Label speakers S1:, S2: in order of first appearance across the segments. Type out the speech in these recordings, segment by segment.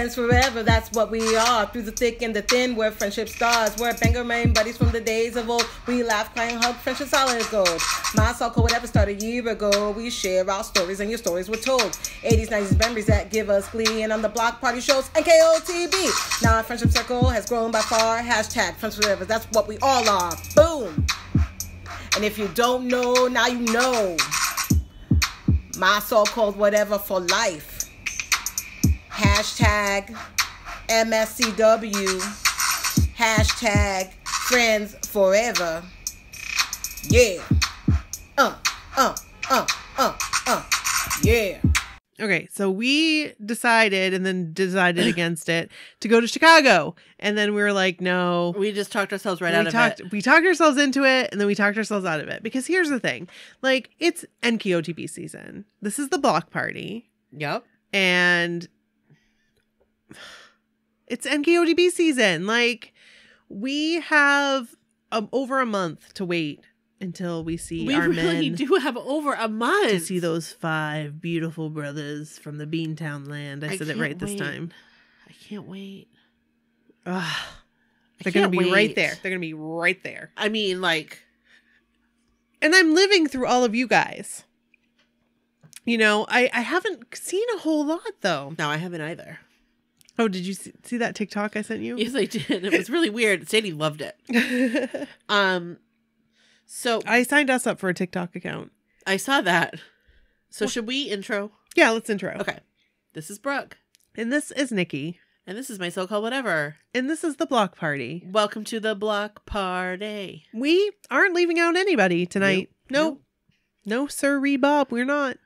S1: Friends forever, that's what we are. Through the thick and the thin, we're friendship stars. We're Bangor Maine buddies from the days of old. We laugh, crying, hug, friendship solid gold. My soul whatever started a year ago. We share our stories and your stories were told. 80s, 90s memories that give us glee. And on the block party shows NKOTB. Now our friendship circle has grown by far. Hashtag friends forever, that's what we all are. Boom. And if you don't know, now you know. My so-called, whatever for life. Hashtag MSCW. Hashtag friends forever. Yeah. Uh, uh, uh, uh, uh. Yeah.
S2: Okay, so we decided and then decided against it to go to Chicago. And then we were like, no.
S3: We just talked ourselves right out of
S2: talked
S3: it.
S2: we talked ourselves into it and then we talked ourselves out of it. Because here's the thing. Like, it's NKOTB season. This is the block party.
S3: Yep.
S2: And it's NKOTB season. Like, we have um, over a month to wait until we see
S3: We
S2: our
S3: really
S2: men
S3: do have over a month
S2: to see those five beautiful brothers from the Beantown land. I,
S3: I
S2: said it right this time.
S3: I can't wait.
S2: Ugh, they're gonna be right there. They're gonna be right there.
S3: I mean, like,
S2: And I'm living through all of you guys. You know, I I haven't seen a whole lot though.
S3: no, I haven't either.
S2: Oh, did you see, see that TikTok I sent you?
S3: Yes, I did. It was really weird. Sadie loved it. Um, so I,
S2: signed us up for a TikTok account.
S3: I saw that. So should we intro?
S2: Yeah, let's intro.
S3: Okay. This is Brooke,
S2: And this is Nikki.
S3: and this is my so-called whatever.
S2: And this is the block party.
S3: Welcome to the block party.
S2: We aren't leaving out anybody tonight.
S3: Nope.
S2: No. No, sir, Bob. We're not.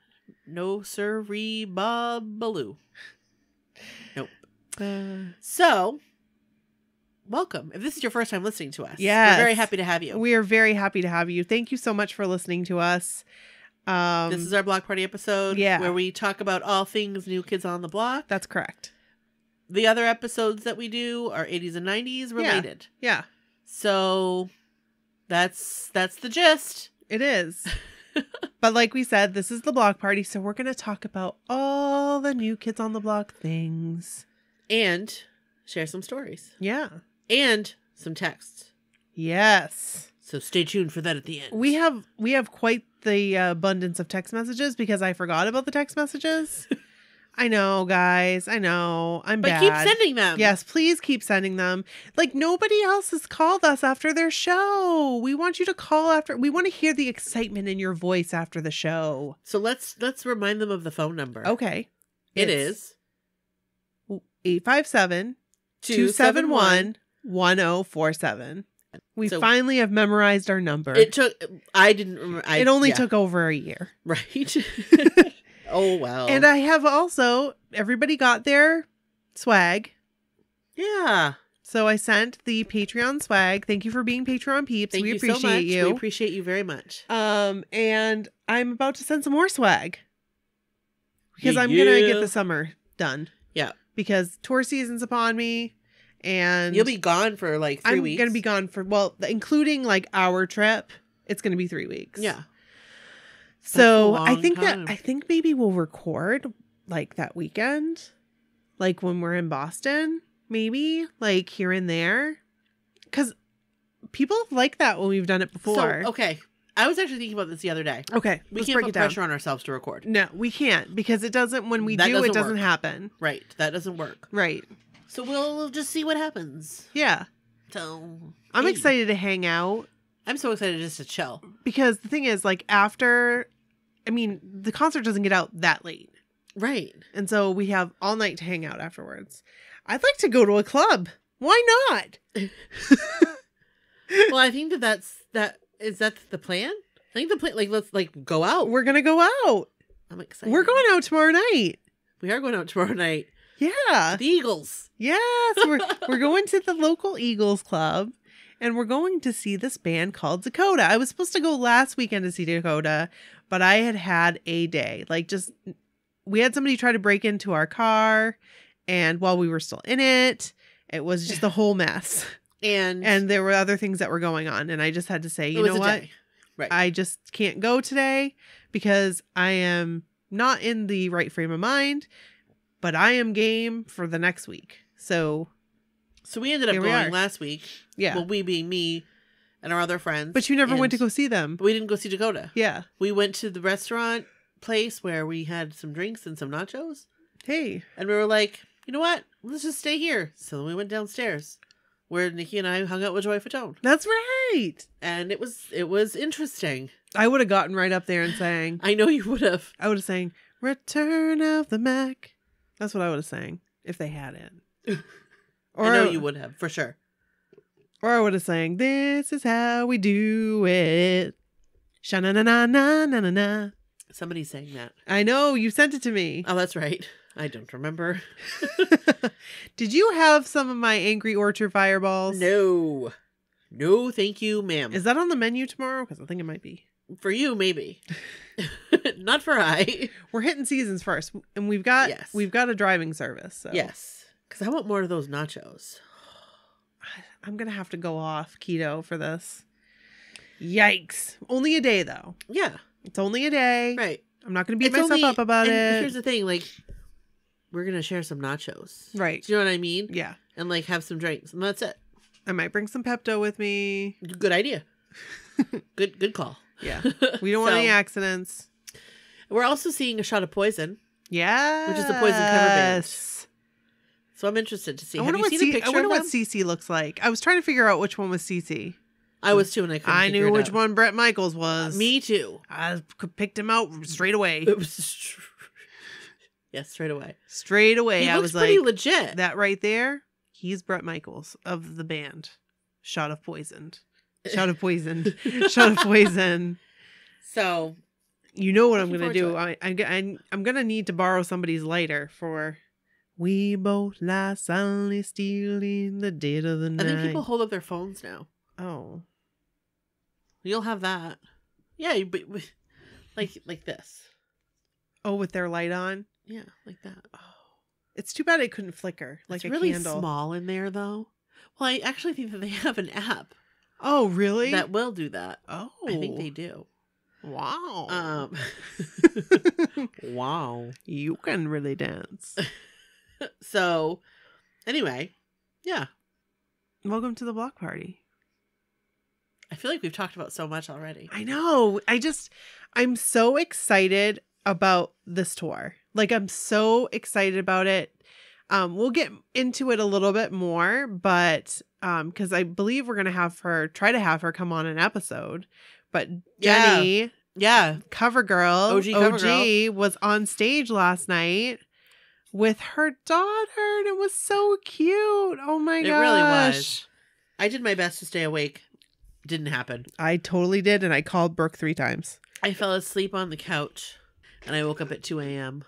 S3: No sirree, Bob Baloo. So, welcome. If this is your first time listening to us,
S2: yeah,
S3: we're very happy to have you.
S2: We are very happy to have you. Thank you so much for listening to us. Um,
S3: this is our block party episode,
S2: yeah.
S3: where we talk about all things new kids on the block.
S2: that's correct.
S3: The other episodes that we do are 80s and 90s related.
S2: Yeah,
S3: So, that's that's the gist.
S2: it is. but like we said, this is the block party, so we're going to talk about all the new kids on the block things.
S3: And share some stories
S2: Yeah.
S3: and some texts.
S2: Yes.
S3: So stay tuned for that at the end.
S2: We have we have quite the uh, abundance of text messages because I forgot about the text messages. I know, guys. I know. I'm
S3: but
S2: bad.
S3: keep sending them.
S2: Yes, please keep sending them. Like nobody else has called us after their show. We want you to call after. We want to hear the excitement in your voice after the show.
S3: So let's let's remind them of the phone number.
S2: Okay.
S3: It
S2: It's
S3: is
S2: 857 271 1047. We
S3: So-
S2: finally have memorized our number.
S3: It took. I didn't remember. I,
S2: it only
S3: yeah.
S2: took over a year.
S3: right. oh well.
S2: And I have also, everybody got their swag.
S3: yeah.
S2: So I sent the Patreon swag. Thank you for being Patreon peeps.
S3: Thank
S2: we
S3: you
S2: appreciate
S3: so much.
S2: you.
S3: We appreciate you very much.
S2: Um, and I'm about to send some more swag because
S3: Yeah,
S2: I'm gonna get the summer done. Because tour season's upon me, and
S3: You'll be gone for like 3
S2: I'm
S3: weeks.
S2: gonna be gone for well, including like our trip. It's gonna be three weeks.
S3: Yeah.
S2: So I think
S3: time.
S2: that I think maybe we'll record like that weekend, like when we're in Boston, maybe like here and there, because people like that when we've done it before.
S3: So okay. I was actually thinking about this the other day.
S2: okay,
S3: We
S2: let's
S3: can't
S2: break
S3: put
S2: it down.
S3: pressure on ourselves to record.
S2: No, we can't because it doesn't. When we
S3: That
S2: do, it
S3: doesn't
S2: doesn't
S3: work.
S2: happen.
S3: Right. That doesn't work.
S2: Right?
S3: So we'll just see what happens.
S2: Yeah,
S3: So
S2: I'm
S3: hey.
S2: excited to hang out
S3: I'm so excited just to chill.
S2: because the thing is, like after, I mean, the concert doesn't get out that late,
S3: Right.
S2: and so we have all night to hang out afterwards. I'd like to go to a club. Why not?
S3: well, I think that that's that is that the plan. I think the plan like let's like go out.
S2: We're gonna go out.
S3: I'm excited.
S2: We're going out tomorrow night.
S3: We are going out tomorrow night.
S2: Yeah.
S3: The Eagles.
S2: Yes. We're we're going to the local Eagles Club and we're going to see this band called Dakota. I was supposed to go last weekend to see Dakota, but I had had a day. Like just we had somebody try to break into our car and while we were still in it, it was just a whole mess.
S3: And
S2: And there were other things that were going on and I just had to say, you know what?
S3: Right.
S2: I just can't go today because I am not in the right frame of mind. but I am game for the next week. So
S3: So we ended up
S2: we
S3: going last week.
S2: yeah,
S3: Well, we being me and our other friends.
S2: but you never went to go see them.
S3: We didn't go see Dakota.
S2: Yeah.
S3: We went to the restaurant place where we had some drinks and some nachos.
S2: Hey,
S3: And we were like, you know what? Let's just stay here. So then we went downstairs where Nikki and I hung out with Joey Fatone.
S2: that's right.
S3: And it was it was interesting.
S2: I would have gotten right up there and sang.
S3: I know you would have.
S2: I would have sang "Return of the Mack." That's what I would have sang if they had it. Or
S3: I know you would have, for sure.
S2: Or I would have sang "This is how we do it." Sha na na na na na na na.
S3: Somebody's saying that.
S2: I know you sent it to me.
S3: Oh, that's right. I don't remember.
S2: Did you have some of my Angry Orchard fireballs?
S3: No. No, thank you, ma'am.
S2: Is that on the menu tomorrow? Because I think it might be.
S3: for you, maybe. Not for I.
S2: We're hitting seasons first, and we've got
S3: Yes.
S2: we've got a driving service. So
S3: Yes. Because I want more of those nachos.
S2: I'm gonna have to go off keto for this. Yikes! Only a day though.
S3: Yeah.
S2: It's only a day.
S3: Right.
S2: I'm not gonna beat
S3: It's
S2: myself
S3: only-
S2: up about
S3: and
S2: it.
S3: Here's the thing, like, we're gonna share some nachos.
S2: right.
S3: Do you know what I mean?
S2: Yeah.
S3: And like have some drinks, and that's it.
S2: I might bring some Pepto with me.
S3: Good idea. good good call.
S2: Yeah. We don't want any accidents.
S3: We're also seeing a shot of poison,
S2: Yeah.
S3: Which is the Poison cover band. so I'm interested to see.
S2: I wonder
S3: you
S2: what
S3: seen
S2: C-
S3: a picture
S2: I wonder what? CC looks like. I was trying to figure out which one was CC.
S3: I was too, and I couldn't.
S2: I knew which
S3: out.
S2: one Bret Michaels was.
S3: Me too.
S2: I picked him out straight away.
S3: It was. yes, straight away.
S2: Straight away.
S3: he
S2: I was
S3: pretty
S2: like,
S3: legit.
S2: that right there, he's Bret Michaels of the band. Shot of poisoned. Shot of poisoned. Shot of poison.
S3: so
S2: You know what I'm gonna do.
S3: forward
S2: I, I, I'm, I'm gonna need to borrow somebody's lighter for. We both lie silently stealing the dead of the night.
S3: I think people hold up their phones now.
S2: oh,
S3: You'll have that. Yeah, but like like this.
S2: oh, with their light on.
S3: Yeah, like that.
S2: Oh, it's too bad it couldn't flicker like
S3: it's
S2: a
S3: really
S2: candle.
S3: small in there though. Well, I actually think that they have an app
S2: Oh, really?
S3: that will do that.
S2: oh,
S3: I think they do.
S2: Wow.
S3: Um Wow.
S2: you can really dance.
S3: So anyway, yeah.
S2: Welcome to the block party.
S3: I feel like we've talked about so much already.
S2: I know. I just, I'm so excited about this tour. Like, I'm so excited about it. Um, we'll get into it a little bit more, but um, because I believe we're gonna have her try to have her come on an episode. But Jenny,
S3: Yeah.
S2: cover girl,
S3: OG cover girl.
S2: was on stage last night with her daughter, and it was so cute. Oh my god.
S3: It
S2: gosh.
S3: really was. I did my best to stay awake. Didn't happen.
S2: I totally did, and I called Brooke three times.
S3: I fell asleep on the couch and I woke up at 2 a.m.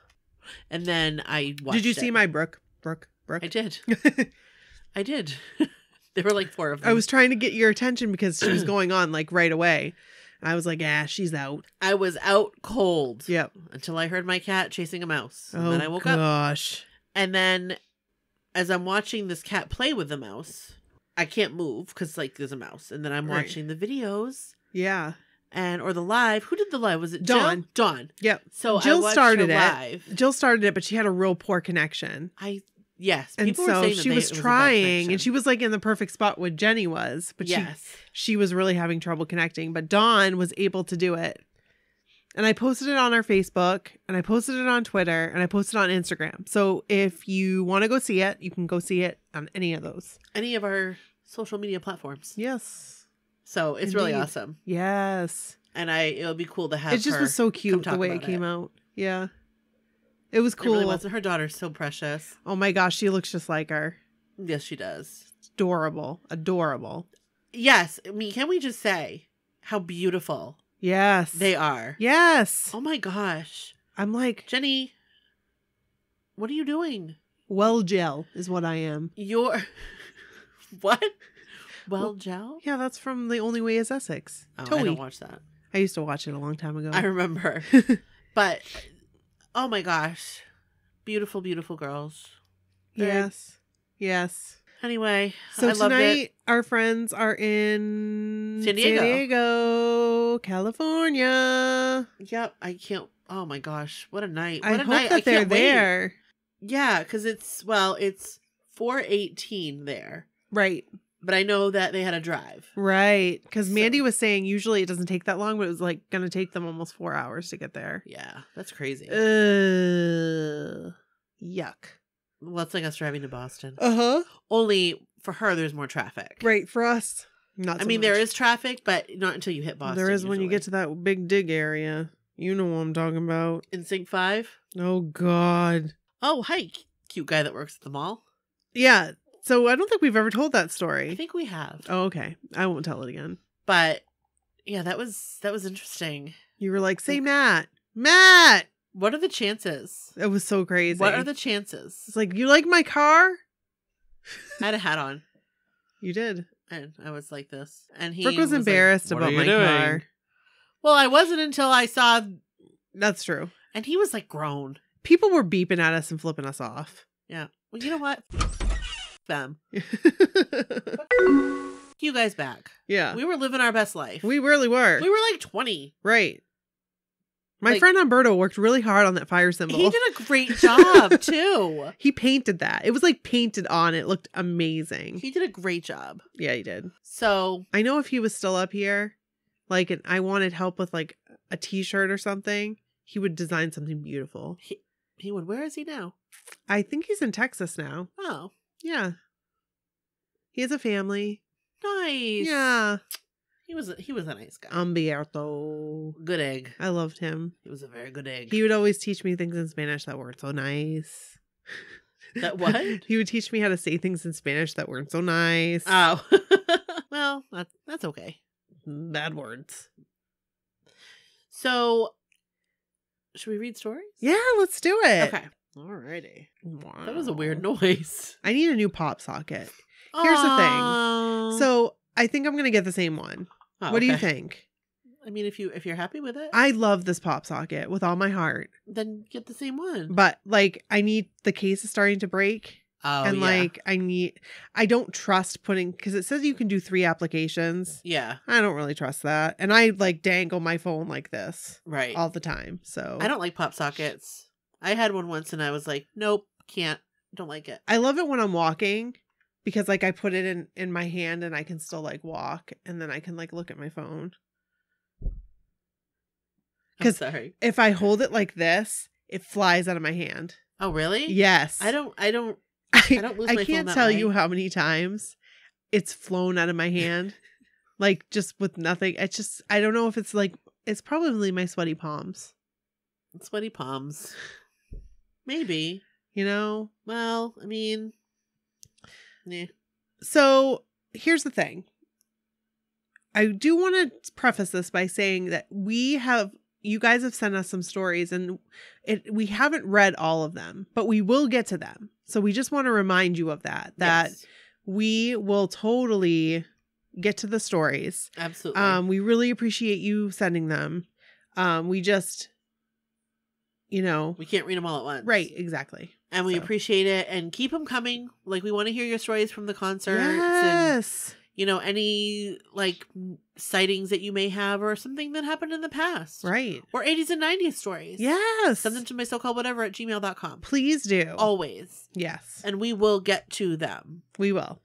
S3: And then I watched
S2: Did you see
S3: it.
S2: my Brooke? Brooke? Brooke?
S3: I did. I did. there were like four of them.
S2: I was trying to get your attention because she was going on like right away. I was like, ah, she's out.
S3: I was out cold
S2: Yep.
S3: until I heard my cat chasing a mouse. And
S2: oh,
S3: then I woke up.
S2: gosh.
S3: And then as I'm watching this cat play with the mouse, I can't move because like there's a mouse. And then I'm
S2: Right.
S3: watching the videos
S2: Yeah.
S3: And or the live. Who did the live? Was it Jill?
S2: Dawn.
S3: Dawn.
S2: Yep.
S3: So I
S2: Jill started it.
S3: live.
S2: Jill started it, but she had a real poor connection.
S3: I yes.
S2: And
S3: people were
S2: so
S3: saying that
S2: she
S3: they-
S2: was
S3: it a bad
S2: trying,
S3: connection.
S2: and she was like in the perfect spot where Jenny was, but
S3: yes.
S2: she she was really having trouble connecting. But Dawn was able to do it. And I posted it on our Facebook, and I posted it on Twitter, and I posted it on Instagram. So if you want to go see it, you can go see it on any of those.
S3: Any of our social media platforms.
S2: Yes.
S3: So it's really awesome.
S2: Yes.
S3: And I it would be cool to have
S2: It just was so cute the way it came out. Yeah. It was
S3: It really
S2: cool.
S3: was. Her daughter's so precious.
S2: oh my gosh, she looks just like her.
S3: Yes, she does.
S2: Adorable. Adorable.
S3: Yes. I mean, can we just say how beautiful
S2: Yes.
S3: they are?
S2: Yes.
S3: Oh my gosh.
S2: I'm like,
S3: Jenny, what are you doing?
S2: well gel is what I am.
S3: You're what? Well, gel?
S2: Yeah, that's from The Only Way is Essex.
S3: Oh, I don't watch that.
S2: I used to watch it a long time ago.
S3: I remember. but oh my gosh. Beautiful, beautiful girls. Very-
S2: yes. Yes.
S3: Anyway,
S2: So
S3: I
S2: tonight our friends are in
S3: San Diego.
S2: Diego, California.
S3: Yep, I can't. Oh my gosh, what a night!
S2: I
S3: What a
S2: hope
S3: night!
S2: that
S3: I
S2: they're
S3: wait.
S2: there.
S3: Yeah, because it's well, it's four eighteen there,
S2: Right.
S3: But I know that they had a drive.
S2: Right. Because
S3: So-
S2: Mandy was saying usually it doesn't take that long, but it was like going to take them almost four hours to get there.
S3: Yeah, that's crazy.
S2: Uh, yuck.
S3: well, it's like us driving to Boston.
S2: Uh huh.
S3: Only for her, there's more traffic.
S2: Right. For us, not
S3: I mean, there
S2: much.
S3: is traffic, but not until you hit Boston.
S2: There is when you get to that big dig area. You know what I'm talking about.
S3: in Sync Five.
S2: Oh, God.
S3: Oh, hi, cute guy that works at the mall.
S2: Yeah. So I don't think we've ever told that story.
S3: I think we have,
S2: Oh, okay. I won't tell it again.
S3: but yeah, that was that was interesting.
S2: You were like, say Matt. Matt.
S3: What are the chances?
S2: It was so crazy.
S3: What are the chances?
S2: It's like, you like my car?
S3: I had a hat on,
S2: You did.
S3: and I was like this, and he
S2: Brooke was,
S3: like,
S2: embarrassed
S3: "What
S2: about my
S3: doing?"
S2: car.
S3: Well, I wasn't until I saw,
S2: That's true.
S3: and he was like grown.
S2: People were beeping at us and flipping us off.
S3: Yeah. Well, you know what? Them. You guys back.
S2: yeah.
S3: We were living our best life.
S2: We really were.
S3: we were like twenty.
S2: right. My
S3: Like-
S2: friend Umberto worked really hard on that fire symbol.
S3: He did a great job too.
S2: He painted that. It was like painted on. It looked amazing.
S3: He did a great job.
S2: yeah, he did.
S3: So
S2: I know if he was still up here, like, and I wanted help with like a T-shirt or something, he would design something beautiful.
S3: he, he would. Where is he now?
S2: I think he's in Texas now.
S3: Oh,
S2: Yeah, he has a family.
S3: nice.
S2: Yeah,
S3: He was. A, he was a nice guy.
S2: Umberto.
S3: good egg.
S2: I loved him.
S3: He was a very good egg.
S2: He would always teach me things in Spanish that weren't so nice.
S3: That what?
S2: he would teach me how to say things in Spanish that weren't so nice.
S3: oh. well, that, that's okay.
S2: Bad words.
S3: So, should we read stories?
S2: Yeah, let's do it.
S3: Okay. Alrighty.
S2: Wow.
S3: That was a weird noise.
S2: I need a new pop socket. Here's the thing. So I think I'm gonna get the same one.
S3: Oh,
S2: what do you think?
S3: I mean, if you if you're happy with it,
S2: I love this pop socket with all my heart,
S3: then get the same one.
S2: but like I need the case is starting to break,
S3: oh,
S2: and
S3: yeah.
S2: like I need I don't trust putting because it says you can do three applications.
S3: yeah,
S2: I don't really trust that, and I like dangle my phone like this
S3: right.
S2: all the time. So
S3: I don't like pop sockets. I had one once, and I was like, nope, can't, don't like it.
S2: I love it when I'm walking because like I put it in in my hand and I can still like walk, and then I can like look at my phone.
S3: Sorry.
S2: If I hold it like this, it flies out of my hand.
S3: Oh, really?
S2: Yes.
S3: I don't. I don't.
S2: I,
S3: don't lose
S2: I can't tell
S3: way.
S2: you how many times it's flown out of my hand. like just with nothing. It's just I don't know if it's like it's probably my sweaty palms.
S3: Sweaty palms. Maybe.
S2: You know?
S3: Well, I mean, yeah.
S2: So here's the thing. I do want to preface this by saying that we have you guys have sent us some stories and it we haven't read all of them, but we will get to them. So we just want to remind you of that that
S3: Yes,
S2: we will totally get to the stories.
S3: absolutely.
S2: Um we really appreciate you sending them. Um we just you know,
S3: we can't read them all at once,
S2: right, exactly.
S3: And we
S2: so.
S3: appreciate it, and keep them coming. Like we want to hear your stories from the concerts, and
S2: Yes.
S3: you know any like sightings that you may have, or something that happened in the past,
S2: Right.
S3: Or 80s and 90s stories.
S2: Yes.
S3: Send them to my so-called whatever at gmail.com.
S2: Please do.
S3: Always.
S2: Yes.
S3: And we will get to them.
S2: We will.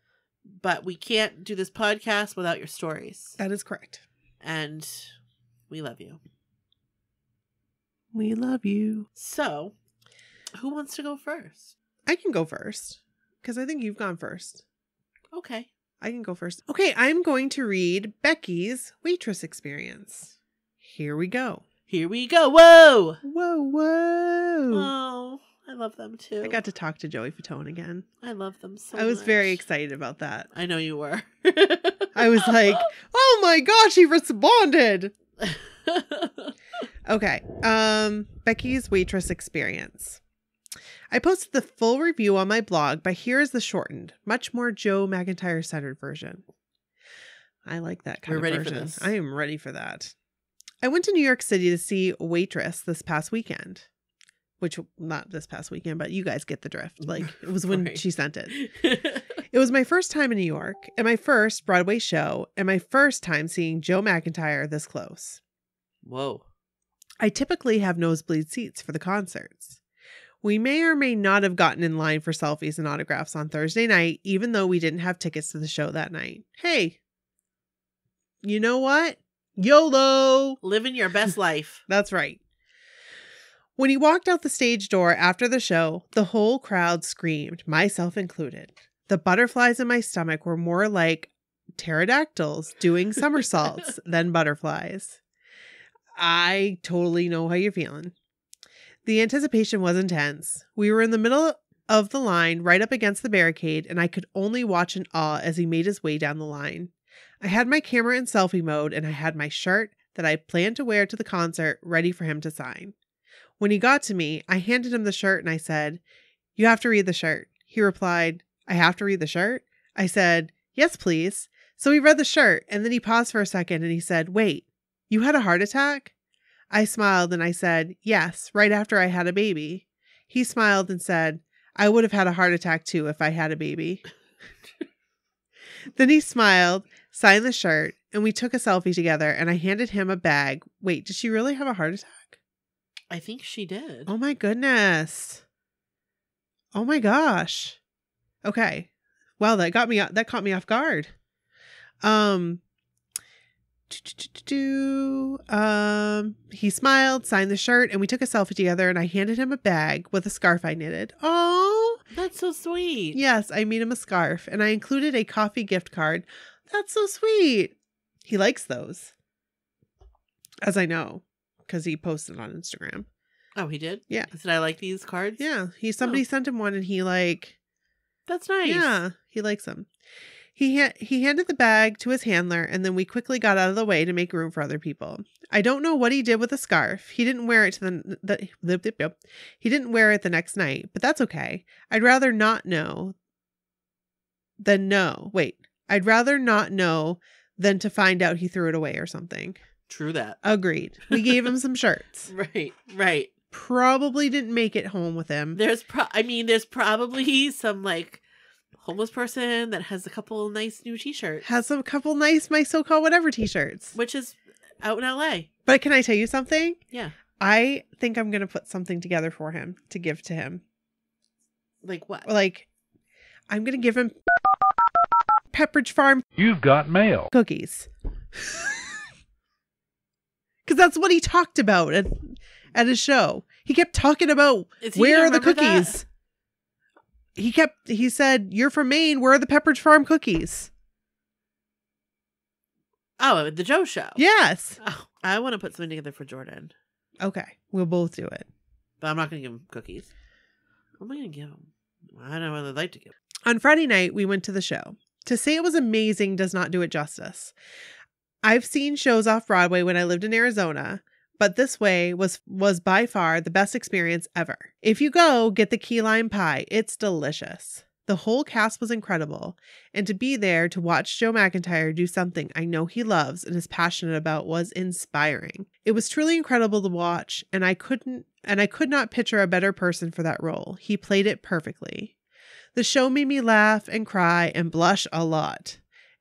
S3: But we can't do this podcast without your stories.
S2: That is correct.
S3: And we love you.
S2: We love you.
S3: So, who wants to go first?
S2: I can go first because I think you've gone first.
S3: Okay.
S2: I can go first. Okay, I'm going to read Becky's waitress experience. Here we go.
S3: Here we go. Whoa.
S2: Whoa, whoa.
S3: Oh, I love them too.
S2: I got to talk to Joey Fatone again.
S3: I love them so
S2: I was very excited about that.
S3: I know you were.
S2: I was like, oh my gosh, he responded. Okay. Um Becky's waitress experience. I posted the full review on my blog, but here is the shortened, much more Joe McIntyre centered version. I like that kind
S3: We're
S2: of
S3: ready for
S2: version.
S3: this.
S2: I am ready for that. I went to New York City to see Waitress this past weekend. Which not this past weekend, but you guys get the drift. Like it was when
S3: Right.
S2: she sent it. It was my first time in New York and my first Broadway show and my first time seeing Joe McIntyre this close.
S3: Whoa.
S2: I typically have nosebleed seats for the concerts. We may or may not have gotten in line for selfies and autographs on Thursday night, even though we didn't have tickets to the show that night. Hey, you know what? YOLO!
S3: Living your best life.
S2: That's right. When he walked out the stage door after the show, the whole crowd screamed, myself included. The butterflies in my stomach were more like pterodactyls doing somersaults than butterflies. I totally know how you're feeling. The anticipation was intense. We were in the middle of the line, right up against the barricade, and I could only watch in awe as he made his way down the line. I had my camera in selfie mode, and I had my shirt that I planned to wear to the concert ready for him to sign. When he got to me, I handed him the shirt and I said, You have to read the shirt. He replied, I have to read the shirt? I said, Yes, please. So he read the shirt and then he paused for a second and he said, Wait, you had a heart attack? I smiled and I said, Yes, right after I had a baby. He smiled and said, I would have had a heart attack too if I had a baby. then he smiled, signed the shirt, and we took a selfie together and I handed him a bag. Wait, did she really have a heart attack?
S3: I think she did.
S2: Oh my goodness. Oh my gosh. Okay. Wow, that got me that caught me off guard. Um um he smiled, signed the shirt, and we took a selfie together and I handed him a bag with a scarf I knitted. Oh
S3: That's so sweet.
S2: yes, I made him a scarf and I included a coffee gift card. That's so sweet. He likes those. As I know, because he posted on Instagram.
S3: Oh, he did?
S2: Yeah.
S3: Did I like these cards?
S2: Yeah. He somebody
S3: Oh.
S2: sent him one and he like
S3: That's nice.
S2: Yeah, he likes them. He ha- he handed the bag to his handler, and then we quickly got out of the way to make room for other people. I don't know what he did with the scarf. He didn't wear it to the, the, the, the- the- he didn't wear it the next night, but that's okay. I'd rather not know than know. Wait, I'd rather not know than to find out he threw it away or something.
S3: True that.
S2: Agreed. We gave him some shirts.
S3: Right, right.
S2: Probably didn't make it home with him.
S3: There's pro I mean, there's probably some like homeless person that has a couple nice new t-shirts.
S2: Has a couple nice my so-called whatever t-shirts.
S3: which is out in LA.
S2: But can I tell you something?
S3: Yeah.
S2: I think I'm gonna put something together for him to give to him.
S3: Like what?
S2: Like, I'm gonna give him Pepperidge Farm
S4: You've got mail.
S2: cookies, because that's what he talked about at at his show. He kept talking about where are the
S3: cookies? that?
S2: He kept. He said, "You're from Maine. Where are the Pepperidge Farm cookies?"
S3: Oh, the Joe show.
S2: Yes.
S3: Oh, I want to put something together for Jordan,
S2: Okay, we'll both do it.
S3: but I'm not going to give him cookies. What am I going to give him? I don't know what I'd like to give.
S2: On Friday night, we went to the show. To say it was amazing does not do it justice. I've seen shows off Broadway when I lived in Arizona, but this way was was by far the best experience ever. If you go, get the key lime pie. It's delicious. The whole cast was incredible, and to be there to watch Joe McIntyre do something I know he loves and is passionate about was inspiring. It was truly incredible to watch, and I couldn't and I could not picture a better person for that role. He played it perfectly. The show made me laugh and cry and blush a lot.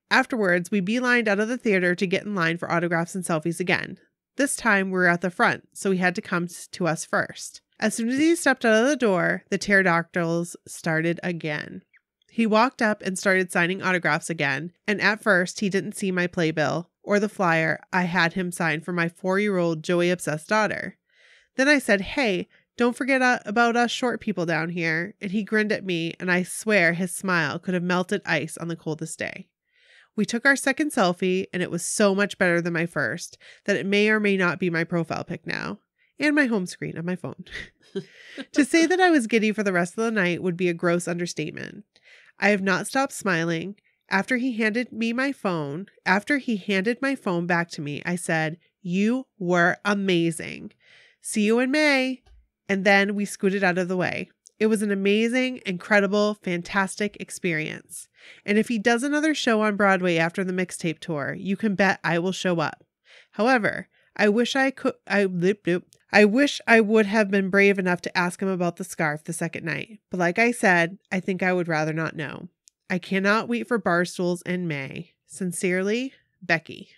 S2: Afterwards, we beelined out of the theater to get in line for autographs and selfies again. This time, we were at the front, so he had to come to us first. As soon as he stepped out of the door, the pterodactyls started again. He walked up and started signing autographs again, and at first, he didn't see my playbill or the flyer I had him sign for my four year old Joey obsessed daughter. Then I said, Hey, don't forget uh, about us short people down here. And he grinned at me, and I swear his smile could have melted ice on the coldest day. We took our second selfie, and it was so much better than my first that it may or may not be my profile pic now and my home screen on my phone. to say that I was giddy for the rest of the night would be a gross understatement. I have not stopped smiling. After he handed me my phone, after he handed my phone back to me, I said, You were amazing. See you in May. And then we scooted out of the way. It was an amazing, incredible, fantastic experience. And if he does another show on Broadway after the mixtape tour, you can bet I will show up. However, I wish I could I bloop, bloop. I wish I would have been brave enough to ask him about the scarf the second night. But like I said, I think I would rather not know. I cannot wait for Barstools in May. Sincerely, Becky.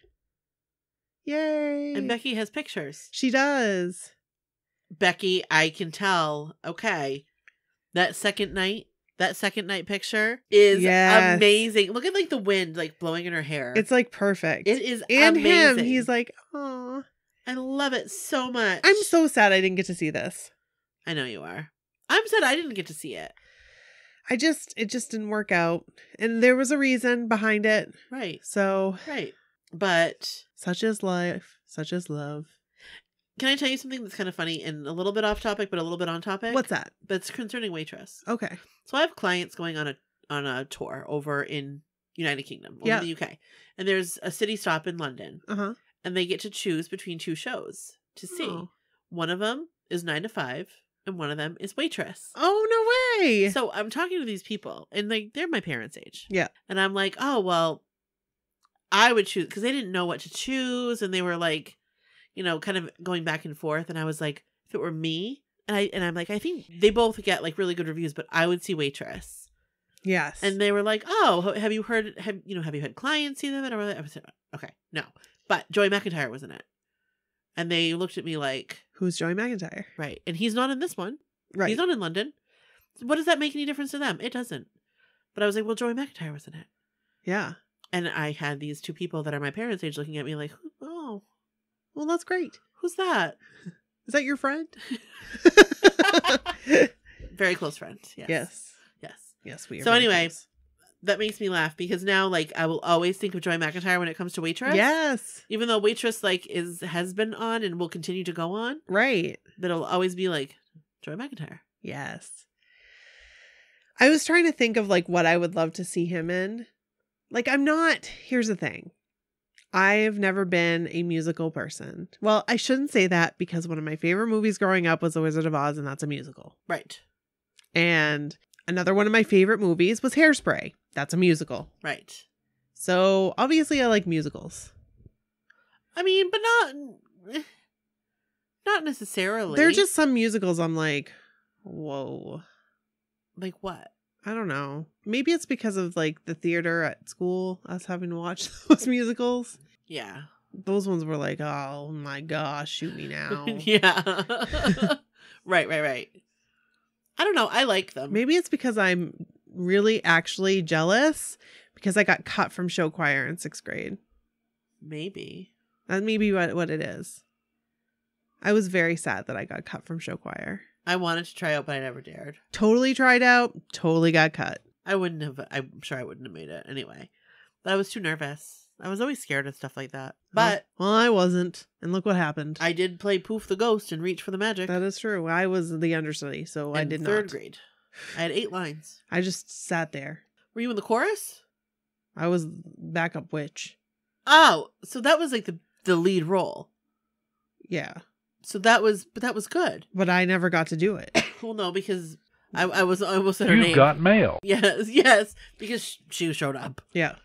S2: Yay.
S3: And Becky has pictures.
S2: She does.
S3: Becky, I can tell. Okay, that second night, that second night picture is
S2: Yes.
S3: amazing. Look at like the wind like blowing in her hair.
S2: It's like perfect.
S3: it is
S2: and
S3: amazing.
S2: him, he's like, oh,
S3: I love it so much.
S2: I'm so sad I didn't get to see this.
S3: I know you are. I'm sad I didn't get to see it.
S2: I just, it just didn't work out. And there was a reason behind it.
S3: Right,
S2: So,
S3: right. But
S2: such is life, such is love.
S3: Can I tell you something that's kind of funny and a little bit off topic, but a little bit on topic?
S2: What's that?
S3: But it's concerning waitress.
S2: Okay.
S3: So I have clients going on a on a tour over in United Kingdom, over
S2: Yeah.
S3: in the UK, and there's a city stop in London,
S2: Uh huh.
S3: and they get to choose between two shows to see.
S2: Oh.
S3: One of them is nine to five, and one of them is waitress.
S2: Oh, no way.
S3: So I'm talking to these people, and like they're my parents' age.
S2: Yeah.
S3: And I'm like, oh well, I would choose because they didn't know what to choose, and they were like, you know, kind of going back and forth. And I was like, if it were me, and I and I'm like, I think they both get like really good reviews, but I would see waitress.
S2: yes.
S3: And they were like, oh, have you heard? Have you know? Have you had clients see them? And I was like, okay, no. But Joey McIntyre was in it, and they looked at me like,
S2: Who's Joey McIntyre?
S3: right, and he's not in this one.
S2: Right.
S3: He's not in London. What does that make any difference to them? It doesn't. But I was like, well, Joey McIntyre was in it.
S2: yeah.
S3: And I had these two people that are my parents' age looking at me like, oh,
S2: Well, that's great.
S3: who's that?
S2: Is that your friend?
S3: Very close friend. Yes.
S2: yes.
S3: Yes.
S2: Yes, we are.
S3: So anyway,
S2: close.
S3: That makes me laugh because now, like, I will always think of Joey McIntyre when it comes to Waitress.
S2: Yes.
S3: Even though Waitress, like, is has been on and will continue to go on,
S2: Right.
S3: but it'll always be like Joey McIntyre.
S2: Yes. I was trying to think of like what I would love to see him in. Like I'm not, here's the thing. I've never been a musical person. Well, I shouldn't say that because one of my favorite movies growing up was The Wizard of Oz and that's a musical.
S3: Right.
S2: And another one of my favorite movies was Hairspray. That's a musical.
S3: Right.
S2: So, obviously I like musicals.
S3: I mean, but not not necessarily.
S2: There are just some musicals I'm like, "Whoa."
S3: like what?
S2: I don't know. Maybe it's because of like the theater at school, us having to watch those musicals.
S3: Yeah.
S2: Those ones were like, oh my gosh, shoot me now.
S3: yeah. right, right, right. I don't know. I like them.
S2: Maybe it's because I'm really actually jealous because I got cut from show choir in sixth grade.
S3: Maybe.
S2: That may be what, what it is. I was very sad that I got cut from show choir.
S3: I wanted to try out, but I never dared.
S2: Totally tried out, totally got cut.
S3: I wouldn't have. I'm sure I wouldn't have made it anyway. But I was too nervous. I was always scared of stuff like that. But
S2: well, well, I wasn't. And look what happened.
S3: I did play Poof the Ghost and Reach for the Magic.
S2: that is true. I was the understudy, so I
S3: in
S2: did
S3: third
S2: not.
S3: grade. I had eight lines.
S2: I just sat there.
S3: Were you in the chorus?
S2: I was backup witch.
S3: Oh, so that was like the the lead role.
S2: Yeah.
S3: So that was, but that was good.
S2: But I never got to do it.
S3: well, no, because I, I was I almost said her
S4: You
S3: name.
S4: got mail.
S3: Yes, yes, because she showed up.
S2: yeah.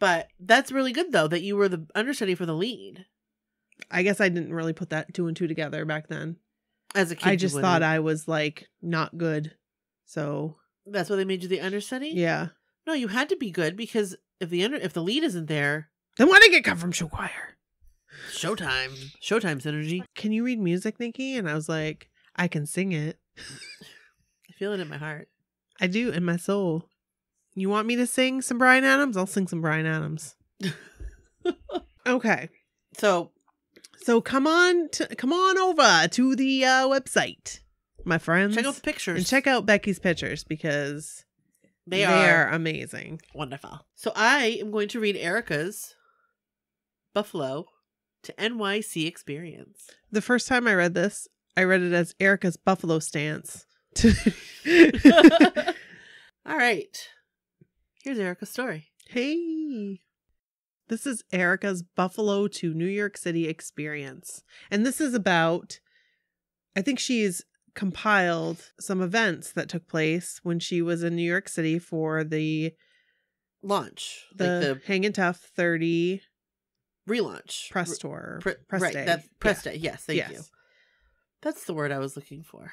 S3: But that's really good though that you were the understudy for the lead
S2: I guess I didn't really put that two and two together back then.
S3: as a kid.
S2: I just thought I was like not good. So,
S3: That's why they made you the understudy.
S2: yeah.
S3: No, you had to be good because if the under if the lead isn't there,
S2: Then why did I get cut from show choir?
S3: Showtime, Showtime synergy.
S2: Can you read music, Nikki? And I was like, I can sing it.
S3: I feel it in my heart.
S2: I do in my soul. You want me to sing some Bryan Adams? I'll sing some Bryan Adams. okay.
S3: So
S2: So come on to come on over to the uh, website, my friends.
S3: check out the pictures
S2: and check out Becky's pictures because
S3: They are
S2: amazing.
S3: wonderful. So I am going to read Erika's Buffalo to NYC experience.
S2: The first time I read this, I read it as Erika's Buffalo stance.
S3: All right. Here's Erika's story.
S2: hey. This is Erika's Buffalo to New York City experience. And this is about, I think she's compiled some events that took place when she was in New York City for the
S3: Launch.
S2: the,
S3: like the
S2: Hangin' Tough 30
S3: relaunch.
S2: press tour.
S3: pre-
S2: press
S3: right,
S2: day.
S3: That's press
S2: Yeah.
S3: day. Yes, thank
S2: Yes.
S3: you. That's the word I was looking for.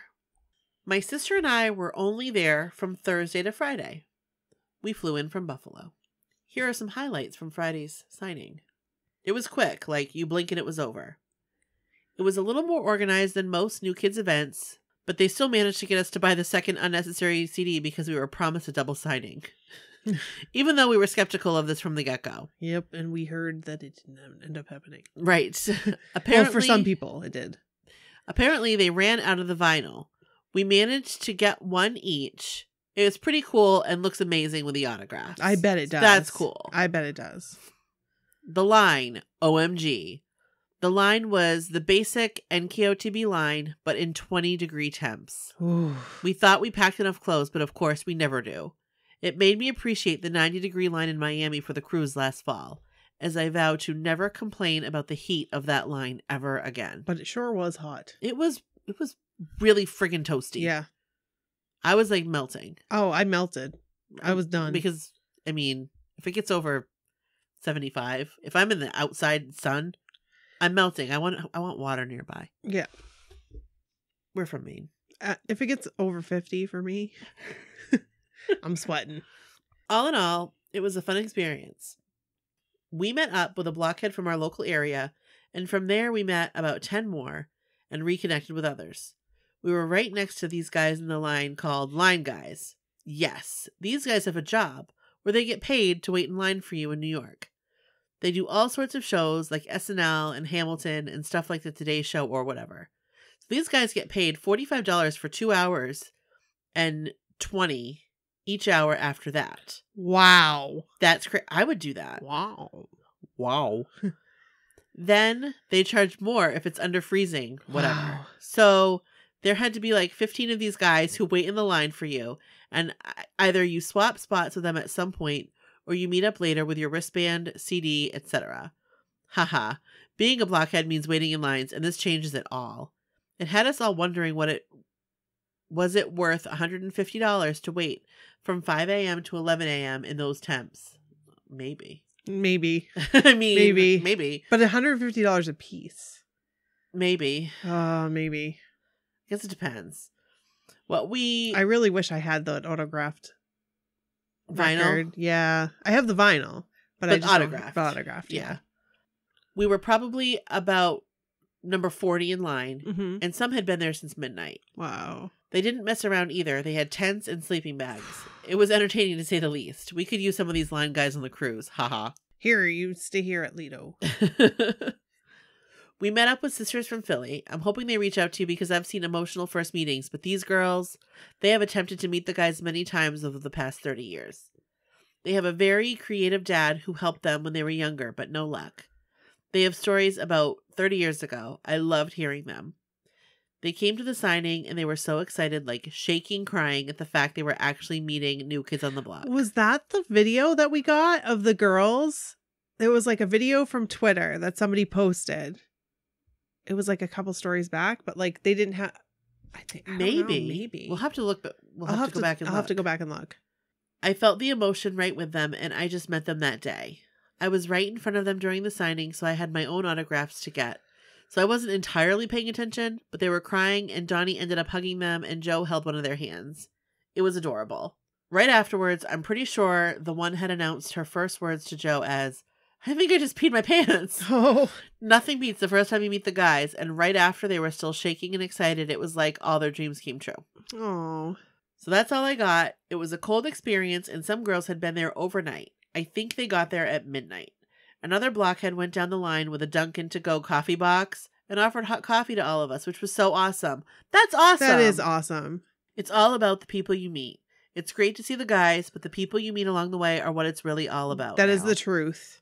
S3: My sister and I were only there from Thursday to Friday. We flew in from Buffalo. Here are some highlights from Friday's signing. It was quick, like you blink and it was over. It was a little more organized than most New Kids events, but they still managed to get us to buy the second unnecessary CD because we were promised a double signing. Even though we were skeptical of this from the get go.
S2: Yep, and we heard that it didn't end up happening.
S3: Right.
S2: Well,
S3: apparently,
S2: for some people, it did.
S3: apparently they ran out of the vinyl. We managed to get one each. It was pretty cool and looks amazing with the autographs.
S2: I bet it does.
S3: That's cool.
S2: I bet it does.
S3: The line, OMG. The line was the basic NKOTB line, but in 20 degree temps.
S2: Ooh.
S3: We thought we packed enough clothes, but of course we never do. It made me appreciate the 90 degree line in Miami for the cruise last fall, as I vow to never complain about the heat of that line ever again.
S2: But it sure was hot.
S3: It was it was really friggin' toasty.
S2: Yeah.
S3: I was like melting.
S2: Oh, I melted. I was done.
S3: Because I mean, if it gets over 75, if I'm in the outside sun, I'm melting. I want I want water nearby.
S2: yeah.
S3: We're from Maine.
S2: Uh, if it gets over 50 for me, I'm sweating.
S3: All in all, it was a fun experience. We met up with a blockhead from our local area, and from there we met about 10 more and reconnected with others. We were right next to these guys in the line called Line Guys. Yes, these guys have a job where they get paid to wait in line for you in New York. They do all sorts of shows like SNL and Hamilton and stuff like the Today Show or whatever. So these guys get paid $45 for 2 hours and 20 each hour after that.
S2: Wow.
S3: That's cra- I would do that.
S2: Wow.
S3: Wow. then they charge more if it's under freezing, whatever.
S2: Wow.
S3: So there had to be like 15 of these guys who wait in the line for you, and either you swap spots with them at some point or you meet up later with your wristband, CD, etc. Haha. Being a blockhead means waiting in lines, and this changes it all. It had us all wondering what it was it worth $150 to wait from 5 a.m. to 11 a.m. in those temps? Maybe.
S2: Maybe.
S3: I mean,
S2: Maybe.
S3: maybe,
S2: But $150 a piece.
S3: maybe.
S2: Uh, maybe.
S3: I guess it depends. What we
S2: I really wish I had the autographed
S3: vinyl,
S2: record. Yeah. I have the vinyl, but, I
S3: But
S2: just don't-
S3: autographed.
S2: autographed.
S3: yeah.
S2: Yeah.
S3: We were probably about number forty in line,
S2: Mm-hmm.
S3: and some had been there since midnight.
S2: Wow.
S3: They didn't mess around either. They had tents and sleeping bags. It was entertaining to say the least. We could use some of these line guys on the cruise. Haha.
S2: Here, you stay here at Lido.
S3: we met up with sisters from Philly. I'm hoping they reach out to you because I've seen emotional first meetings, but these girls, they have attempted to meet the guys many times over the past 30 years. They have a very creative dad who helped them when they were younger, but no luck. They have stories about 30 years ago. I loved hearing them. They came to the signing and they were so excited, like shaking, crying at the fact they were actually meeting new kids on the block.
S2: Was that the video that we got of the girls? It was like a video from Twitter that somebody posted. It was like a couple stories back, but like they didn't have. I think I don't know,
S3: maybe.
S2: maybe
S3: We'll have to look, but we'll
S2: I'll
S3: have, to go back and
S2: I'll
S3: look.
S2: have to go back and look.
S3: I felt the emotion right with them, and I just met them that day. I was right in front of them during the signing, so I had my own autographs to get. So I wasn't entirely paying attention, but they were crying, and Donnie ended up hugging them, and Joe held one of their hands. It was adorable. Right afterwards, I'm pretty sure the one had announced her first words to Joe as, I think I just peed my pants.
S2: Oh,
S3: Nothing beats the first time you meet the guys, and right after they were still shaking and excited, it was like all their dreams came true.
S2: oh,
S3: So that's all I got. It was a cold experience, and some girls had been there overnight. I think they got there at midnight. Another blockhead went down the line with a Dunkin' to go coffee box and offered hot coffee to all of us, which was so awesome. That's awesome.
S2: that is awesome.
S3: It's all about the people you meet. It's great to see the guys, but the people you meet along the way are what it's really all about.
S2: That is
S3: now.
S2: the truth.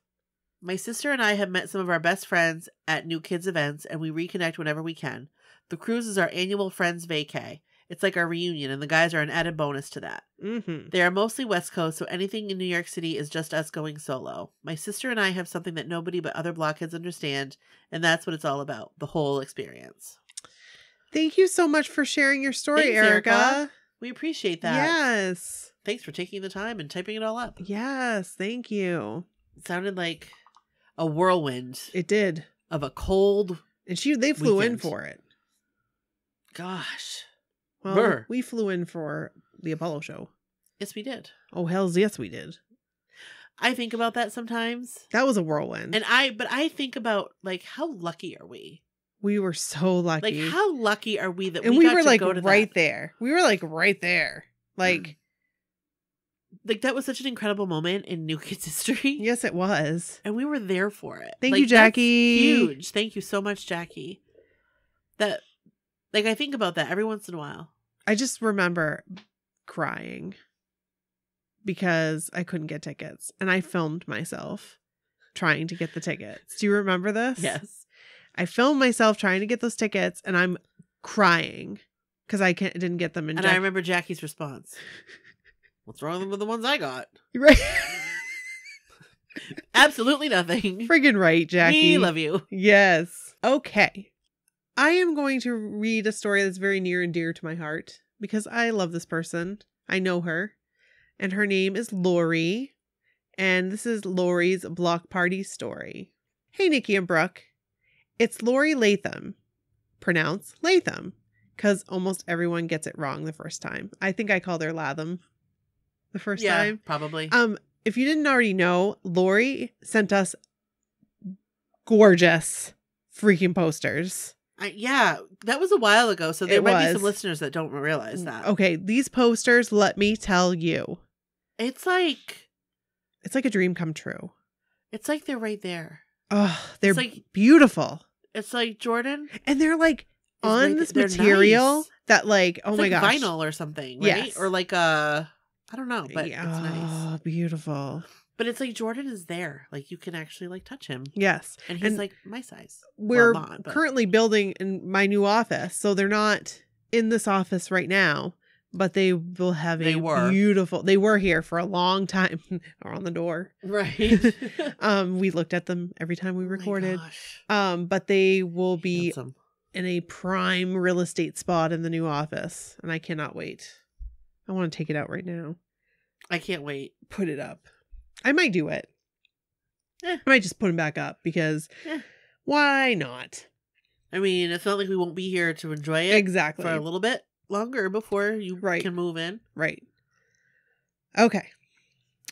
S3: My sister and I have met some of our best friends at New Kids events, and we reconnect whenever we can. The cruise is our annual Friends Vacay. It's like our reunion, and the guys are an added bonus to that.
S2: Mm-hmm.
S3: They are mostly West Coast, so anything in New York City is just us going solo. My sister and I have something that nobody but other blockheads understand, and that's what it's all about the whole experience.
S2: Thank you so much for sharing your story,
S3: Thanks,
S2: Erika.
S3: Erika. We appreciate that.
S2: Yes.
S3: Thanks for taking the time and typing it all up.
S2: Yes. Thank you.
S3: It sounded like a whirlwind
S2: It did.
S3: of a cold.
S2: And she they flew in for it.
S3: Gosh.
S2: Well,
S3: Brr.
S2: we flew in for the Apollo show.
S3: Yes, we did.
S2: Oh hells yes we did.
S3: I think about that sometimes.
S2: That was a whirlwind.
S3: And I, but I think about like, how lucky are we?
S2: We were so lucky.
S3: Like, how lucky are we that
S2: and
S3: we,
S2: we,
S3: got
S2: were
S3: to
S2: like
S3: go to
S2: right
S3: that?
S2: there. We were like right there. Like, mm.
S3: Like that was such an incredible moment in New Kids history.
S2: yes, it was.
S3: and we were there for it.
S2: Thank
S3: Like,
S2: you, Jackie.
S3: Huge. Thank you so much, Jackie. That, like, I think about that every once in a while.
S2: I just remember crying because I couldn't get tickets and I filmed myself trying to get the tickets. Do you remember this?
S3: Yes.
S2: I filmed myself trying to get those tickets and I'm crying because I can't, didn't get them in
S3: And
S2: Jack-
S3: I remember Jackie's response. What's wrong with the ones I got?
S2: Right.
S3: Absolutely nothing.
S2: Friggin' right, Jackie.
S3: We love you.
S2: Yes. Okay. I am going to read a story that's very near and dear to my heart because I love this person. I know her. And her name is Laurie. And this is Laurie's block party story. Hey, Nikki and Brooke. It's Laurie Latham. Pronounce Latham. Because almost everyone gets it wrong the first time. I think I called her Latham the first
S3: yeah,
S2: time.
S3: probably.
S2: Um, if you didn't already know, Laurie sent us gorgeous freaking posters.
S3: I, yeah, that was a while ago, so there
S2: It
S3: might be some listeners that don't realize that.
S2: Okay, these posters, let me tell you,
S3: It's like
S2: it's like a dream come true.
S3: it's like they're right there.
S2: Oh, they're
S3: It's like
S2: beautiful.
S3: it's like Jordan
S2: And they're like on
S3: right
S2: this material
S3: nice.
S2: that like, oh
S3: It's
S2: my
S3: like
S2: gosh.
S3: vinyl or something, right?
S2: Yes.
S3: Or like a I don't know, but
S2: Yeah,
S3: it's nice.
S2: Oh, beautiful.
S3: But it's like Jordan is there, like you can actually like touch him,
S2: Yes.
S3: and he's
S2: And
S3: like my size.
S2: We're
S3: not,
S2: currently building in my new office. So they're not in this office right now, but they will have a
S3: were.
S2: beautiful they were here for a long time or on the door.
S3: Right.
S2: Um, we looked at them every time we
S3: Oh
S2: recorded.
S3: gosh.
S2: Um, but they will be
S3: Handsome.
S2: in a prime real estate spot in the new office, and I cannot wait. I want to take it out right now.
S3: I can't wait.
S2: Put it up. I might do it.
S3: Eh.
S2: I might just put them back up because
S3: Eh.
S2: why not?
S3: I mean, it's not like we won't be here to enjoy it
S2: Exactly.
S3: for a little bit longer before you
S2: Right.
S3: can move in.
S2: Right. Okay.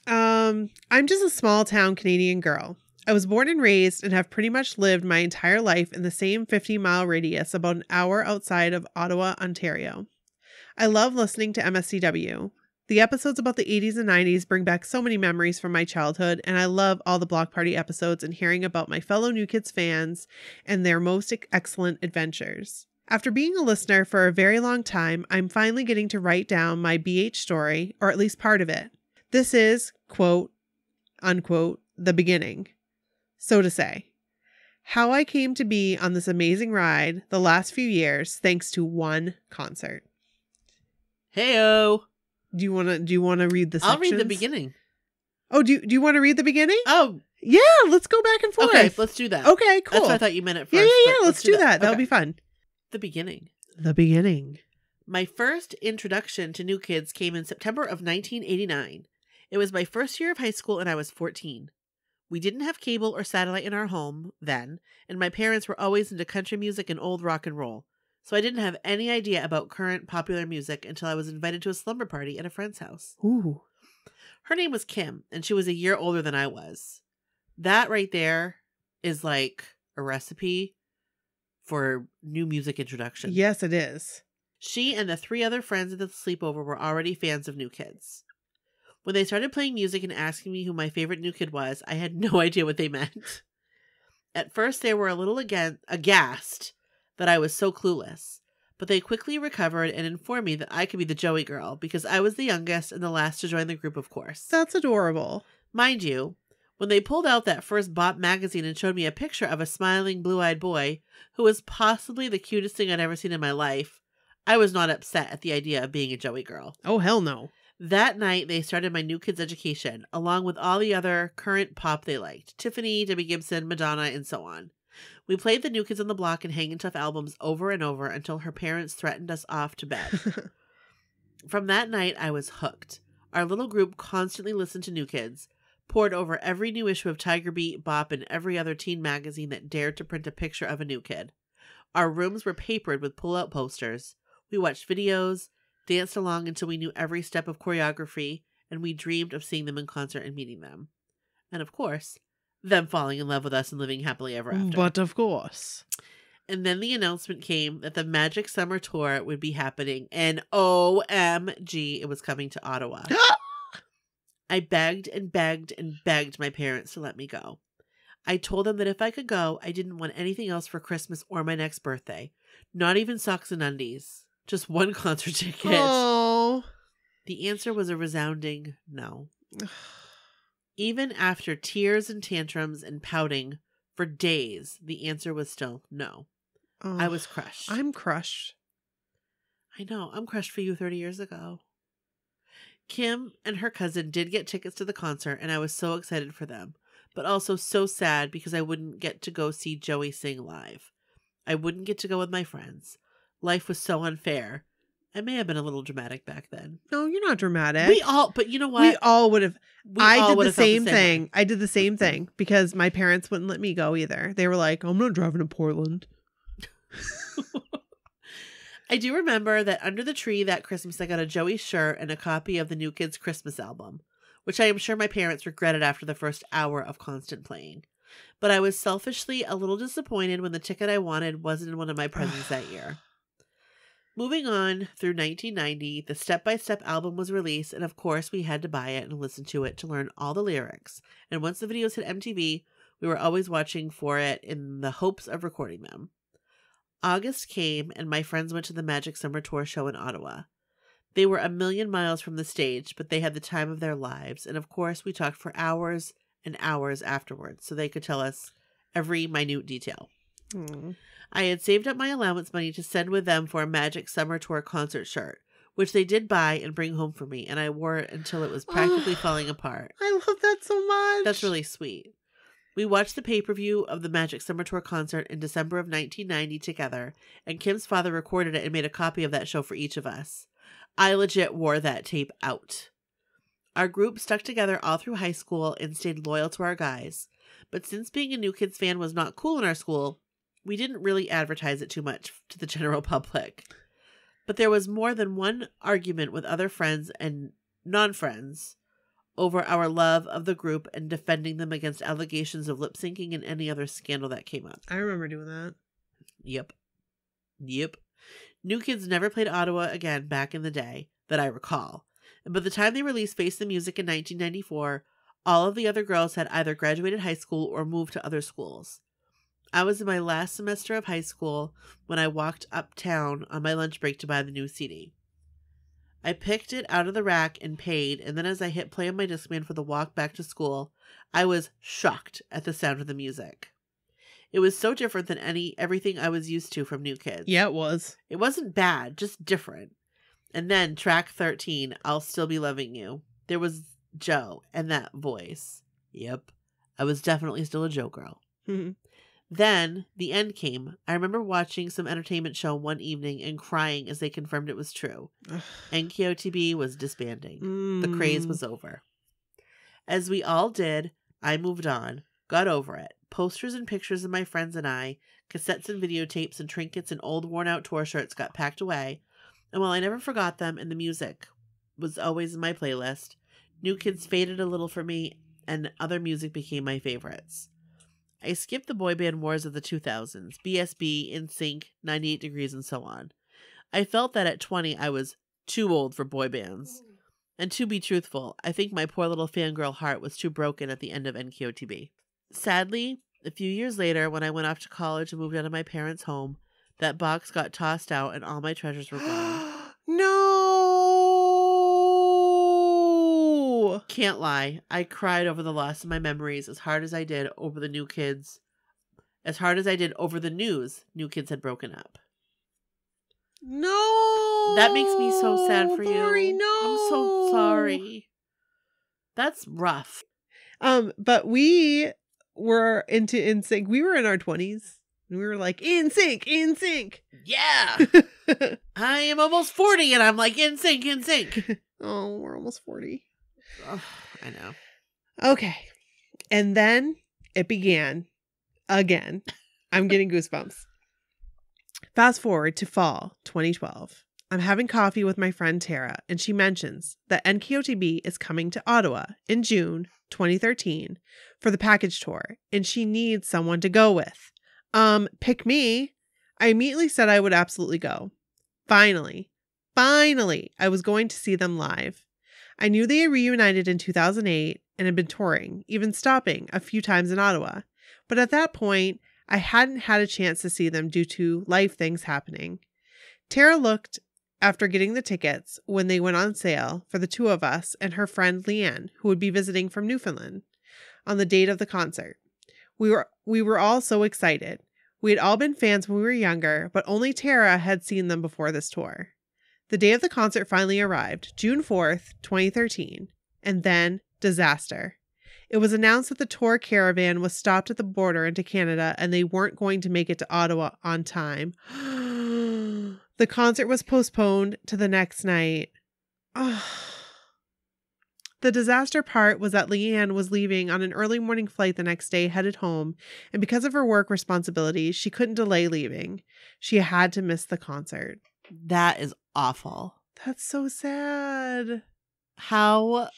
S2: Um, I'm just a small town Canadian girl. I was born and raised and have pretty much lived my entire life in the same 50 mile radius, about an hour outside of Ottawa, Ontario. I love listening to MSCW. The episodes about the 80s and 90s bring back so many memories from my childhood, and I love all the Block Party episodes and hearing about my fellow New Kids fans and their most excellent adventures. After being a listener for a very long time, I'm finally getting to write down my BH story, or at least part of it. This is, quote, unquote, the beginning. So to say, how I came to be on this amazing ride the last few years thanks to one concert.
S3: Heyo.
S2: Do you want to do you want to read the
S3: I'll read the beginning.
S2: Oh, do you, do you want to read the beginning?
S3: Oh,
S2: Yeah, let's go back and forth.
S3: okay. Let's do that.
S2: Okay, cool.
S3: That's what I thought you meant at first.
S2: yeah, yeah, yeah. Let's, do that. That'll
S3: Okay.
S2: be fun.
S3: the beginning.
S2: The beginning.
S3: My first introduction to New Kids came in September of 1989. It was my first year of high school and I was 14. We didn't have cable or satellite in our home then, and my parents were always into country music and old rock and roll. So I didn't have any idea about current popular music until I was invited to a slumber party at a friend's house.
S2: Ooh.
S3: Her name was Kim, and she was a year older than I was. That right there is like a recipe for new music introduction.
S2: Yes, it is.
S3: She and the three other friends at the sleepover were already fans of New Kids. When they started playing music and asking me who my favorite New Kid was, I had no idea what they meant. At first, they were a little again aghast that I was so clueless, but they quickly recovered and informed me that I could be the Joey girl because I was the youngest and the last to join the group, of course.
S2: That's adorable.
S3: Mind you, when they pulled out that first Bop magazine and showed me a picture of a smiling blue eyed boy who was possibly the cutest thing I'd ever seen in my life, I was not upset at the idea of being a Joey girl.
S2: Oh hell no.
S3: That night, they started my New Kids education, along with all the other current pop they liked Tiffany, Debbie Gibson, Madonna, and so on. We played the New Kids on the Block and Hangin' Tough albums over and over until her parents threatened us off to bed. From that night, I was hooked. Our little group constantly listened to New Kids, poured over every new issue of Tiger Beat, Bop, and every other teen magazine that dared to print a picture of a new kid. Our rooms were papered with pull out posters. We watched videos, danced along until we knew every step of choreography, and we dreamed of seeing them in concert and meeting them. And of course, them falling in love with us and living happily ever after.
S2: but of course.
S3: And then the announcement came that the Magic Summer Tour would be happening, and OMG, it was coming to Ottawa. I begged and begged and begged my parents to let me go. I told them that if I could go, I didn't want anything else for Christmas or my next birthday. Not even socks and undies. Just one concert ticket.
S2: Oh.
S3: The answer was a resounding no. Even after tears and tantrums and pouting for days, the answer was still no. I was crushed.
S2: I'm crushed.
S3: I know. I'm crushed for you 30 years ago. Kim and her cousin did get tickets to the concert, and I was so excited for them, but also so sad because I wouldn't get to go see Joey sing live. I wouldn't get to go with my friends. Life was so unfair. I may have been a little dramatic back then.
S2: No, you're not dramatic.
S3: We all, but you know what?
S2: we all would have.
S3: We
S2: I
S3: all
S2: did the
S3: have felt
S2: same,
S3: way.
S2: thing. I did the same mm-hmm. thing because my parents wouldn't let me go either. They were like, "I'm not driving to Portland."
S3: I do remember that under the tree that Christmas, I got a Joey shirt and a copy of the New Kids Christmas album, which I am sure my parents regretted after the first hour of constant playing. But I was selfishly a little disappointed when the ticket I wanted wasn't in one of my presents that year. Moving on through 1990, the Step by Step album was released, and of course, we had to buy it and listen to it to learn all the lyrics. And once the videos hit MTV, we were always watching for it in the hopes of recording them. August came, and my friends went to the Magic Summer Tour show in Ottawa. They were a million miles from the stage, but they had the time of their lives, and of course, we talked for hours and hours afterwards so they could tell us every minute detail.
S2: Hmm.
S3: I had saved up my allowance money to send with them for a Magic Summer Tour concert shirt, which they did buy and bring home for me, and I wore it until it was practically falling apart.
S2: I love that so much.
S3: That's really sweet. We watched the pay per view of the Magic Summer Tour concert in December of 1990 together, and Kim's father recorded it and made a copy of that show for each of us. I legit wore that tape out. Our group stuck together all through high school and stayed loyal to our guys. But since being a New Kids fan was not cool in our school, we didn't really advertise it too much to the general public. But there was more than one argument with other friends and non friends over our love of the group and defending them against allegations of lip syncing and any other scandal that came up.
S2: I remember doing that.
S3: Yep. Yep. New Kids never played Ottawa again back in the day, that I recall. And by the time they released Face the Music in 1994, all of the other girls had either graduated high school or moved to other schools. I was in my last semester of high school when I walked uptown on my lunch break to buy the new CD. I picked it out of the rack and paid, and then as I hit play on my Discman for the walk back to school, I was shocked at the sound of the music. It was so different than any everything I was used to from New Kids.
S2: Yeah, it was.
S3: It wasn't bad, just different. And then track 13, I'll Still Be Loving You. There was Joe and that voice. Yep. I was definitely still a Joe girl.
S2: Mhm.
S3: Then the end came. I remember watching some entertainment show one evening and crying as they confirmed it was true. NKOTB was disbanding. The craze
S2: Mm.
S3: was over. As we all did, I moved on, got over it. Posters and pictures of my friends and I, cassettes and videotapes and trinkets and old worn out tour shirts got packed away. And while I never forgot them and the music was always in my playlist, New Kids faded a little for me and other music became my favorites. I skipped the boy band wars of the 2000s, BSB, NSYNC, 98 Degrees, and so on. I felt that at 20 I was too old for boy bands. Mm. And to be truthful, I think my poor little fangirl heart was too broken at the end of NKOTB. Sadly, a few years later, when I went off to college and moved out of my parents' home, that box got tossed out and all my treasures were gone.
S2: no.
S3: Can't lie, I cried over the loss of my memories as hard as I did over the new kids. As hard as I did over the news, new kids had broken up.
S2: No.
S3: That makes me so sad for
S2: Laurie,
S3: you.
S2: No.
S3: I'm so sorry. That's rough.
S2: Um, but we were into NSYNC. We were in our twenties. And we were like NSYNC, in sync.
S3: Yeah. I am almost 40 and I'm like NSYNC, in sync.
S2: oh, we're almost forty.
S3: I know.
S2: Okay. And then it began again. I'm getting goosebumps. Fast forward to fall 2012. I'm having coffee with my friend Tara, and she mentions that NKOTB is coming to Ottawa in June 2013 for the package tour, and she needs someone to go with. Um, pick me. I immediately said I would absolutely go. Finally, finally, I was going to see them live. I knew they had reunited in 2008 and had been touring, even stopping a few times in Ottawa. But at that point, I hadn't had a chance to see them due to life things happening. Tara looked after getting the tickets when they went on sale for the two of us and her friend Leanne, who would be visiting from Newfoundland on the date of the concert. We were we were all so excited. We had all been fans when we were younger, but only Tara had seen them before this tour. The day of the concert finally arrived, June 4th, 2013, and then disaster. It was announced that the tour caravan was stopped at the border into Canada and they weren't going to make it to Ottawa on time. the concert was postponed to the next night. The disaster part was that Leanne was leaving on an early morning flight the next day, headed home, and because of her work responsibilities, she couldn't delay leaving. She had to miss the concert.
S3: That is awful.
S2: That's so sad.
S3: How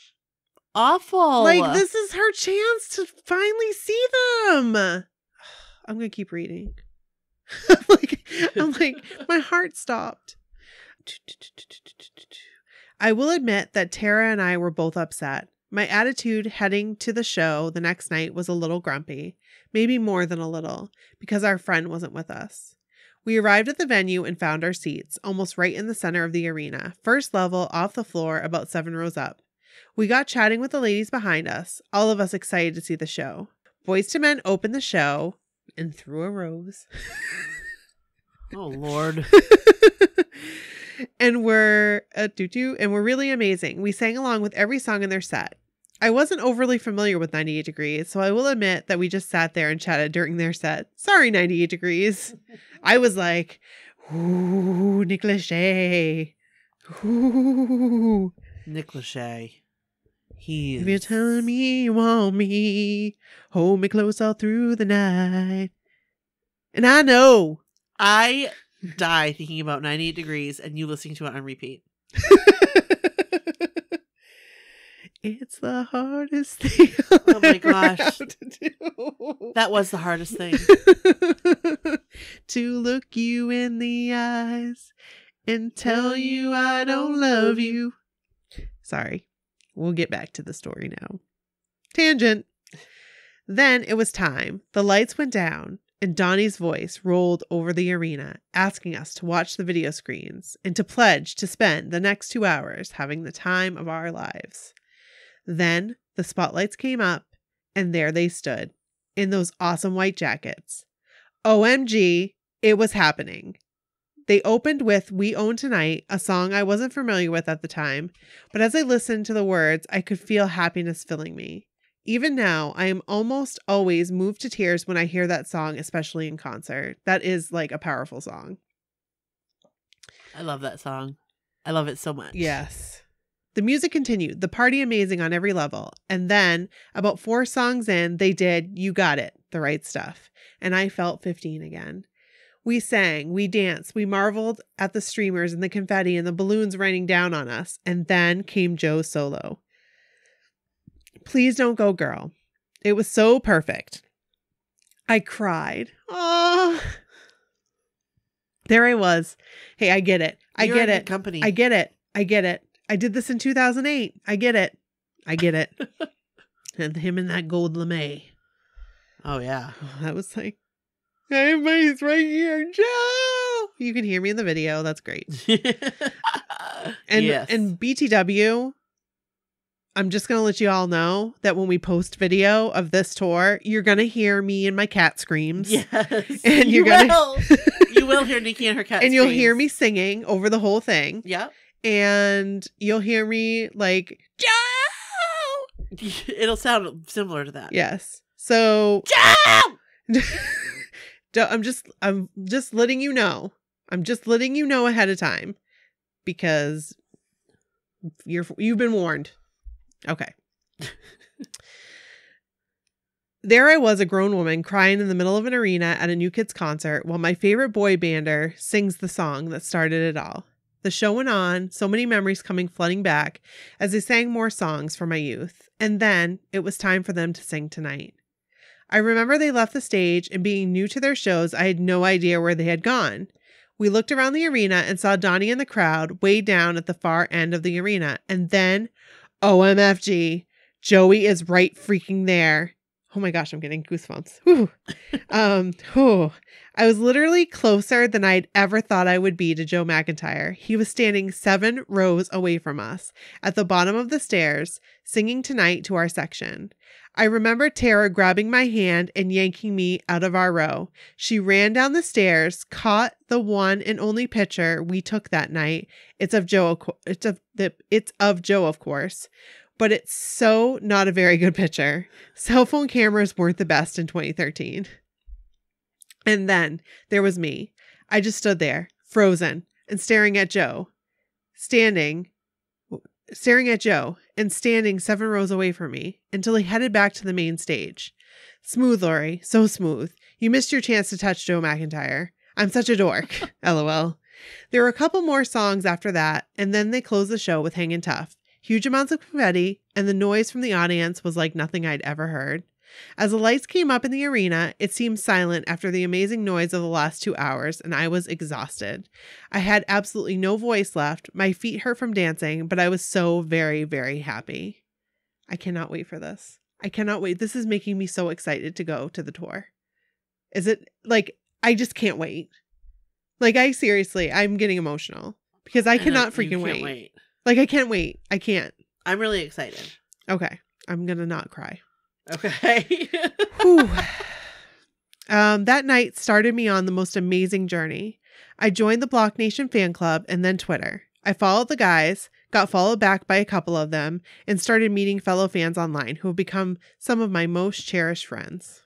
S3: awful.
S2: Like, this is her chance to finally see them. I'm going to keep reading. I'm like, I'm like, my heart stopped. I will admit that Tara and I were both upset. My attitude heading to the show the next night was a little grumpy, maybe more than a little, because our friend wasn't with us. We arrived at the venue and found our seats, almost right in the center of the arena, first level off the floor, about seven rows up. We got chatting with the ladies behind us, all of us excited to see the show. Boyz II Men opened the show and threw a rose.
S3: oh, Lord.
S2: and we're uh, doo doo, and we're really amazing. We sang along with every song in their set. I wasn't overly familiar with 98 Degrees, so I will admit that we just sat there and chatted during their set. Sorry, 98 Degrees. I was like, ooh, Nick Lachey. Ooh.
S3: Nick Lachey. He
S2: If you're telling me you want me, hold me close all through the night. And I know.
S3: I die thinking about 98 degrees and you listening to it on repeat.
S2: it's the hardest thing.
S3: Oh my gosh.
S2: have to do.
S3: That was the hardest thing.
S2: to look you in the eyes and tell you I don't love you. Sorry. We'll get back to the story now. Tangent. Then it was time. The lights went down, and Donnie's voice rolled over the arena, asking us to watch the video screens and to pledge to spend the next two hours having the time of our lives. Then the spotlights came up, and there they stood in those awesome white jackets. OMG, it was happening. They opened with We Own Tonight, a song I wasn't familiar with at the time, but as I listened to the words, I could feel happiness filling me. Even now, I am almost always moved to tears when I hear that song, especially in concert. That is like a powerful song.
S3: I love that song. I love it so much.
S2: Yes. The music continued, the party amazing on every level. And then, about four songs in, they did You Got It, the right stuff. And I felt 15 again. We sang, we danced, we marveled at the streamers and the confetti and the balloons raining down on us. And then came Joe's solo. Please don't go, girl. It was so perfect. I cried. Oh. There I was. Hey, I get it. I
S3: You're
S2: get it.
S3: Company.
S2: I get it. I get it. I did this in 2008. I get it. I get it. and him and that gold lame.
S3: oh yeah.
S2: That was like, everybody's right here, Joe. You can hear me in the video. That's great. And
S3: yes.
S2: and BTW, I'm just gonna let you all know that when we post video of this tour, you're gonna hear me and my cat screams.
S3: yes.
S2: And
S3: you
S2: you're gonna-
S3: will. you will hear Nikki and her cat.
S2: and you'll hear me singing over the whole thing.
S3: Yep.
S2: And you'll hear me like, Joe!
S3: It'll sound similar to that.
S2: Yes. So
S3: Joe!
S2: I'm just I'm just letting you know. I'm just letting you know ahead of time because you're you've been warned. Okay. there I was, a grown woman crying in the middle of an arena at a New Kids concert while my favorite boy bander sings the song that started it all. The show went on, so many memories coming flooding back as they sang more songs from my youth. And then it was time for them to sing tonight. I remember they left the stage, and being new to their shows, I had no idea where they had gone. We looked around the arena and saw Donnie in the crowd way down at the far end of the arena. And then, OMFG, Joey is right freaking there. Oh my gosh, I'm getting goosebumps. Um, whew. I was literally closer than I'd ever thought I would be to Joe McIntyre. He was standing seven rows away from us at the bottom of the stairs, singing tonight to our section. I remember Tara grabbing my hand and yanking me out of our row. She ran down the stairs, caught the one and only picture we took that night. It's of Joe. It's of the. It's of Joe, of course, but it's so not a very good picture. Cell phone cameras weren't the best in 2013. And then there was me. I just stood there, frozen, and staring at Joe, standing, staring at Joe, and standing seven rows away from me until he headed back to the main stage. Smooth, Laurie, so smooth. You missed your chance to touch Joe McIntyre. I'm such a dork. LOL. There were a couple more songs after that, and then they closed the show with Hangin' Tough. Huge amounts of confetti, and the noise from the audience was like nothing I'd ever heard. As the lights came up in the arena, it seemed silent after the amazing noise of the last two hours, and I was exhausted. I had absolutely no voice left. My feet hurt from dancing, but I was so very, very happy. I cannot wait for this. I cannot wait. This is making me so excited to go to the tour. Is it like I just can't wait? Like I seriously, I'm getting emotional because I cannot
S3: you
S2: freaking
S3: can't
S2: wait. Like I can't wait. I can't.
S3: I'm really excited.
S2: Okay. I'm going to not cry.
S3: Okay.
S2: Um, that night started me on the most amazing journey. I joined the Block Nation fan club and then Twitter. I followed the guys, got followed back by a couple of them, and started meeting fellow fans online who have become some of my most cherished friends.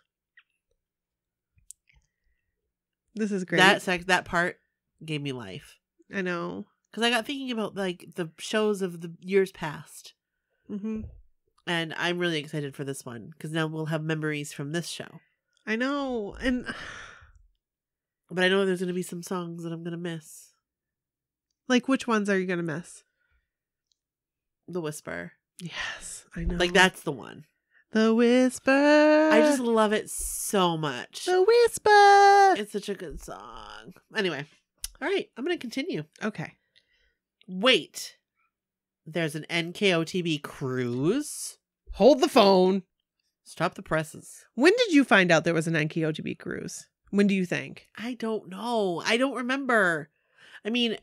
S2: This is great.
S3: that sec- that part gave me life
S2: I know.
S3: Because I got thinking about like the shows of the years past,
S2: hmm
S3: and I'm really excited for this one because now we'll have memories from this show.
S2: I know. And
S3: But I know there's going to be some songs that I'm going to miss.
S2: like, which ones are you going to miss?
S3: The Whisper,
S2: Yes, I know.
S3: like that's the one.
S2: The Whisper.
S3: I just love it so much.
S2: The Whisper.
S3: It's such a good song. Anyway, all right, I'm going to continue.
S2: okay.
S3: Wait, there's an NKOTB cruise.
S2: Hold the phone.
S3: Stop the presses.
S2: When did you find out there was an NKOTB cruise? When do you think?
S3: I don't know. I don't remember. I mean,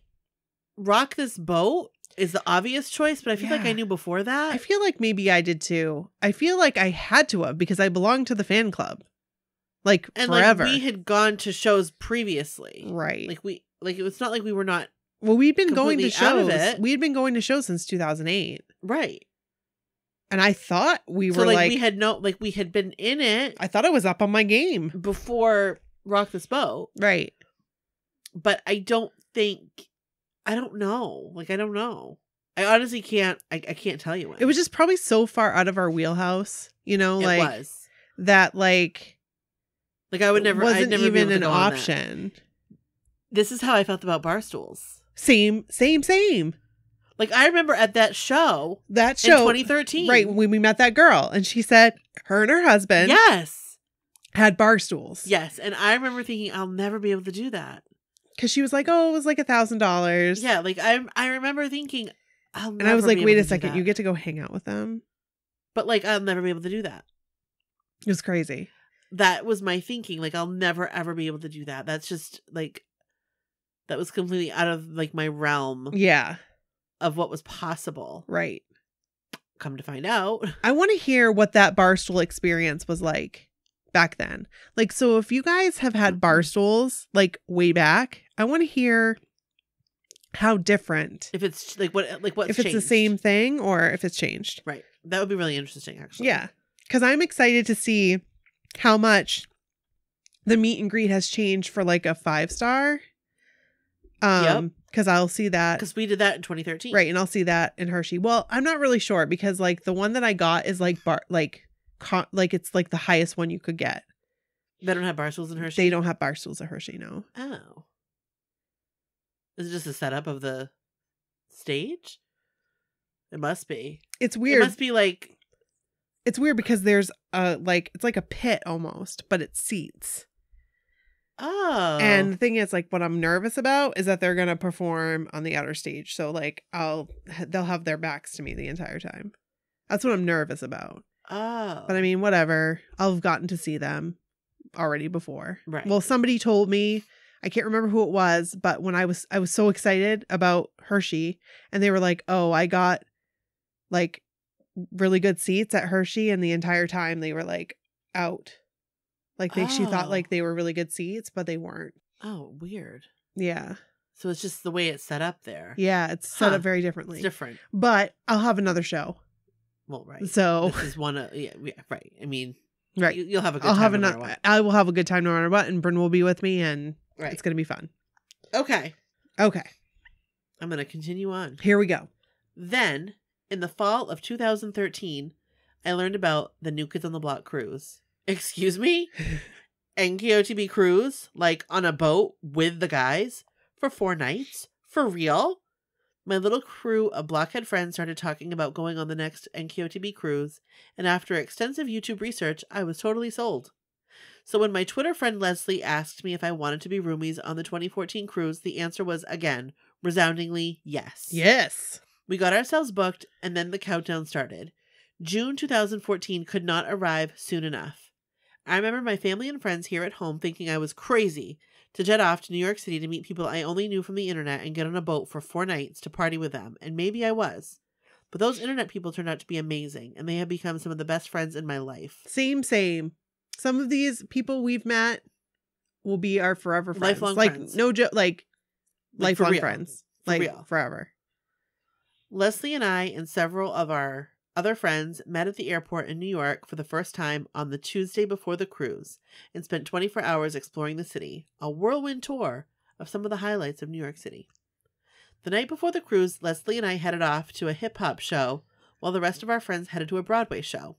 S3: rock this boat is the obvious choice, but I feel like I knew before that.
S2: I feel like maybe I did too. I feel like I had to have because I belonged to the fan club. Like
S3: and
S2: forever.
S3: like we had gone to shows previously.
S2: right.
S3: Like we like it was not like we were not
S2: well, we'd been going to
S3: completely out of
S2: shows. We'd been going to shows since 2008.
S3: right.
S2: And I thought we
S3: so
S2: were
S3: like,
S2: like,
S3: we had no like we had been in it
S2: I thought I was up on my game.
S3: before Rock This Boat,
S2: Right.
S3: but I don't think I don't know. Like I don't know. I honestly can't I, I can't tell you when.
S2: It was just probably so far out of our wheelhouse, you know,
S3: it
S2: like
S3: was.
S2: that like
S3: Like I would never
S2: wasn't
S3: I'd never
S2: even an option.
S3: This is how I felt about barstools.
S2: Same, same, same.
S3: Like I remember at that show
S2: That show
S3: 2013.
S2: right when we met that girl and she said her and her husband
S3: Yes.
S2: had bar stools
S3: Yes. And I remember thinking I'll never be able to do that.
S2: because she was like oh it was like a thousand dollars
S3: Yeah, like I I remember thinking I'll
S2: and i was like wait a second you get to go hang out with them
S3: But like I'll never be able to do that.
S2: it was crazy
S3: That was my thinking. Like I'll never ever be able to do that. That's just like that was completely out of like my realm
S2: yeah
S3: of what was possible.
S2: right
S3: Come to find out.
S2: i want to hear what that barstool experience was like back then like so if you guys have had mm-hmm. bar stools like way back i want to hear how different
S3: If it's like what uh, like what's
S2: if it's the same thing or if it's changed
S3: Right. That would be really interesting actually.
S2: Yeah. Cause I'm excited to see how much the meet and greet has changed for like a five star. Um, because I'll see that
S3: Because we did that in 2013.
S2: right, and I'll see that in Hershey. Well, I'm not really sure because like the one that I got is like bar like con- like it's like the highest one you could get.
S3: They don't have bar stools in Hershey.
S2: They don't have bar stools at Hershey, no.
S3: Oh. Is it just a setup of the stage? It must be.
S2: It's weird.
S3: It must be like
S2: it's weird because there's a like it's like a pit almost, but it's seats.
S3: Oh.
S2: And the thing is, like, what I'm nervous about is that they're gonna perform on the outer stage. So like, I'll they'll have their backs to me the entire time. That's what I'm nervous about.
S3: oh.
S2: But I oh. mean, whatever. I've gotten to see them already before.
S3: Right.
S2: Well, somebody told me. I can't remember who it was, but when I was I was so excited about Hershey, and they were like, "Oh, I got like really good seats at Hershey," and the entire time they were like out. Like they, she thought
S3: Oh.
S2: like they were really good seats, but they weren't.
S3: oh, weird.
S2: Yeah.
S3: So it's just the way it's set up there.
S2: Yeah, it's set
S3: Huh.
S2: up very
S3: It's
S2: differently.
S3: different.
S2: But I'll have another show.
S3: Well, right.
S2: So,
S3: This is one of yeah, yeah, right. I mean,
S2: right.
S3: You, you'll have a good
S2: I'll
S3: time
S2: have
S3: no matter
S2: another
S3: what.
S2: I will have a good time no matter what and Bryn will be with me and
S3: Right.
S2: it's going to be fun.
S3: Okay.
S2: Okay.
S3: I'm going to continue on.
S2: Here we go.
S3: Then, in the fall of 2013, I learned about the New Kids on the Block cruise. Excuse me? NKOTB cruise? Like on a boat with the guys? For four nights? For real? My little crew of blockhead friends started talking about going on the next NKOTB cruise, and after extensive YouTube research, I was totally sold. So when my Twitter friend Leslie asked me if I wanted to be roomies on the 2014 cruise, the answer was again, resoundingly yes.
S2: Yes.
S3: We got ourselves booked, and then the countdown started. June 2014 could not arrive soon enough. I remember my family and friends here at home thinking I was crazy to jet off to New York City to meet people I only knew from the internet and get on a boat for four nights to party with them, and maybe I was. But those internet people turned out to be amazing, and they have become some of the best friends in my life.
S2: Same, same. Some of these people we've met will be our forever friends.
S3: Lifelong
S2: like,
S3: friends.
S2: no joke. Like,
S3: Like, for
S2: lifelong
S3: real.
S2: friends.
S3: For
S2: like,
S3: real.
S2: forever.
S3: Leslie and I and several of our other friends met at the airport in New York for the first time on the Tuesday before the cruise and spent 24 hours exploring the city, a whirlwind tour of some of the highlights of New York City. The night before the cruise, Leslie and I headed off to a hip hop show while the rest of our friends headed to a Broadway show.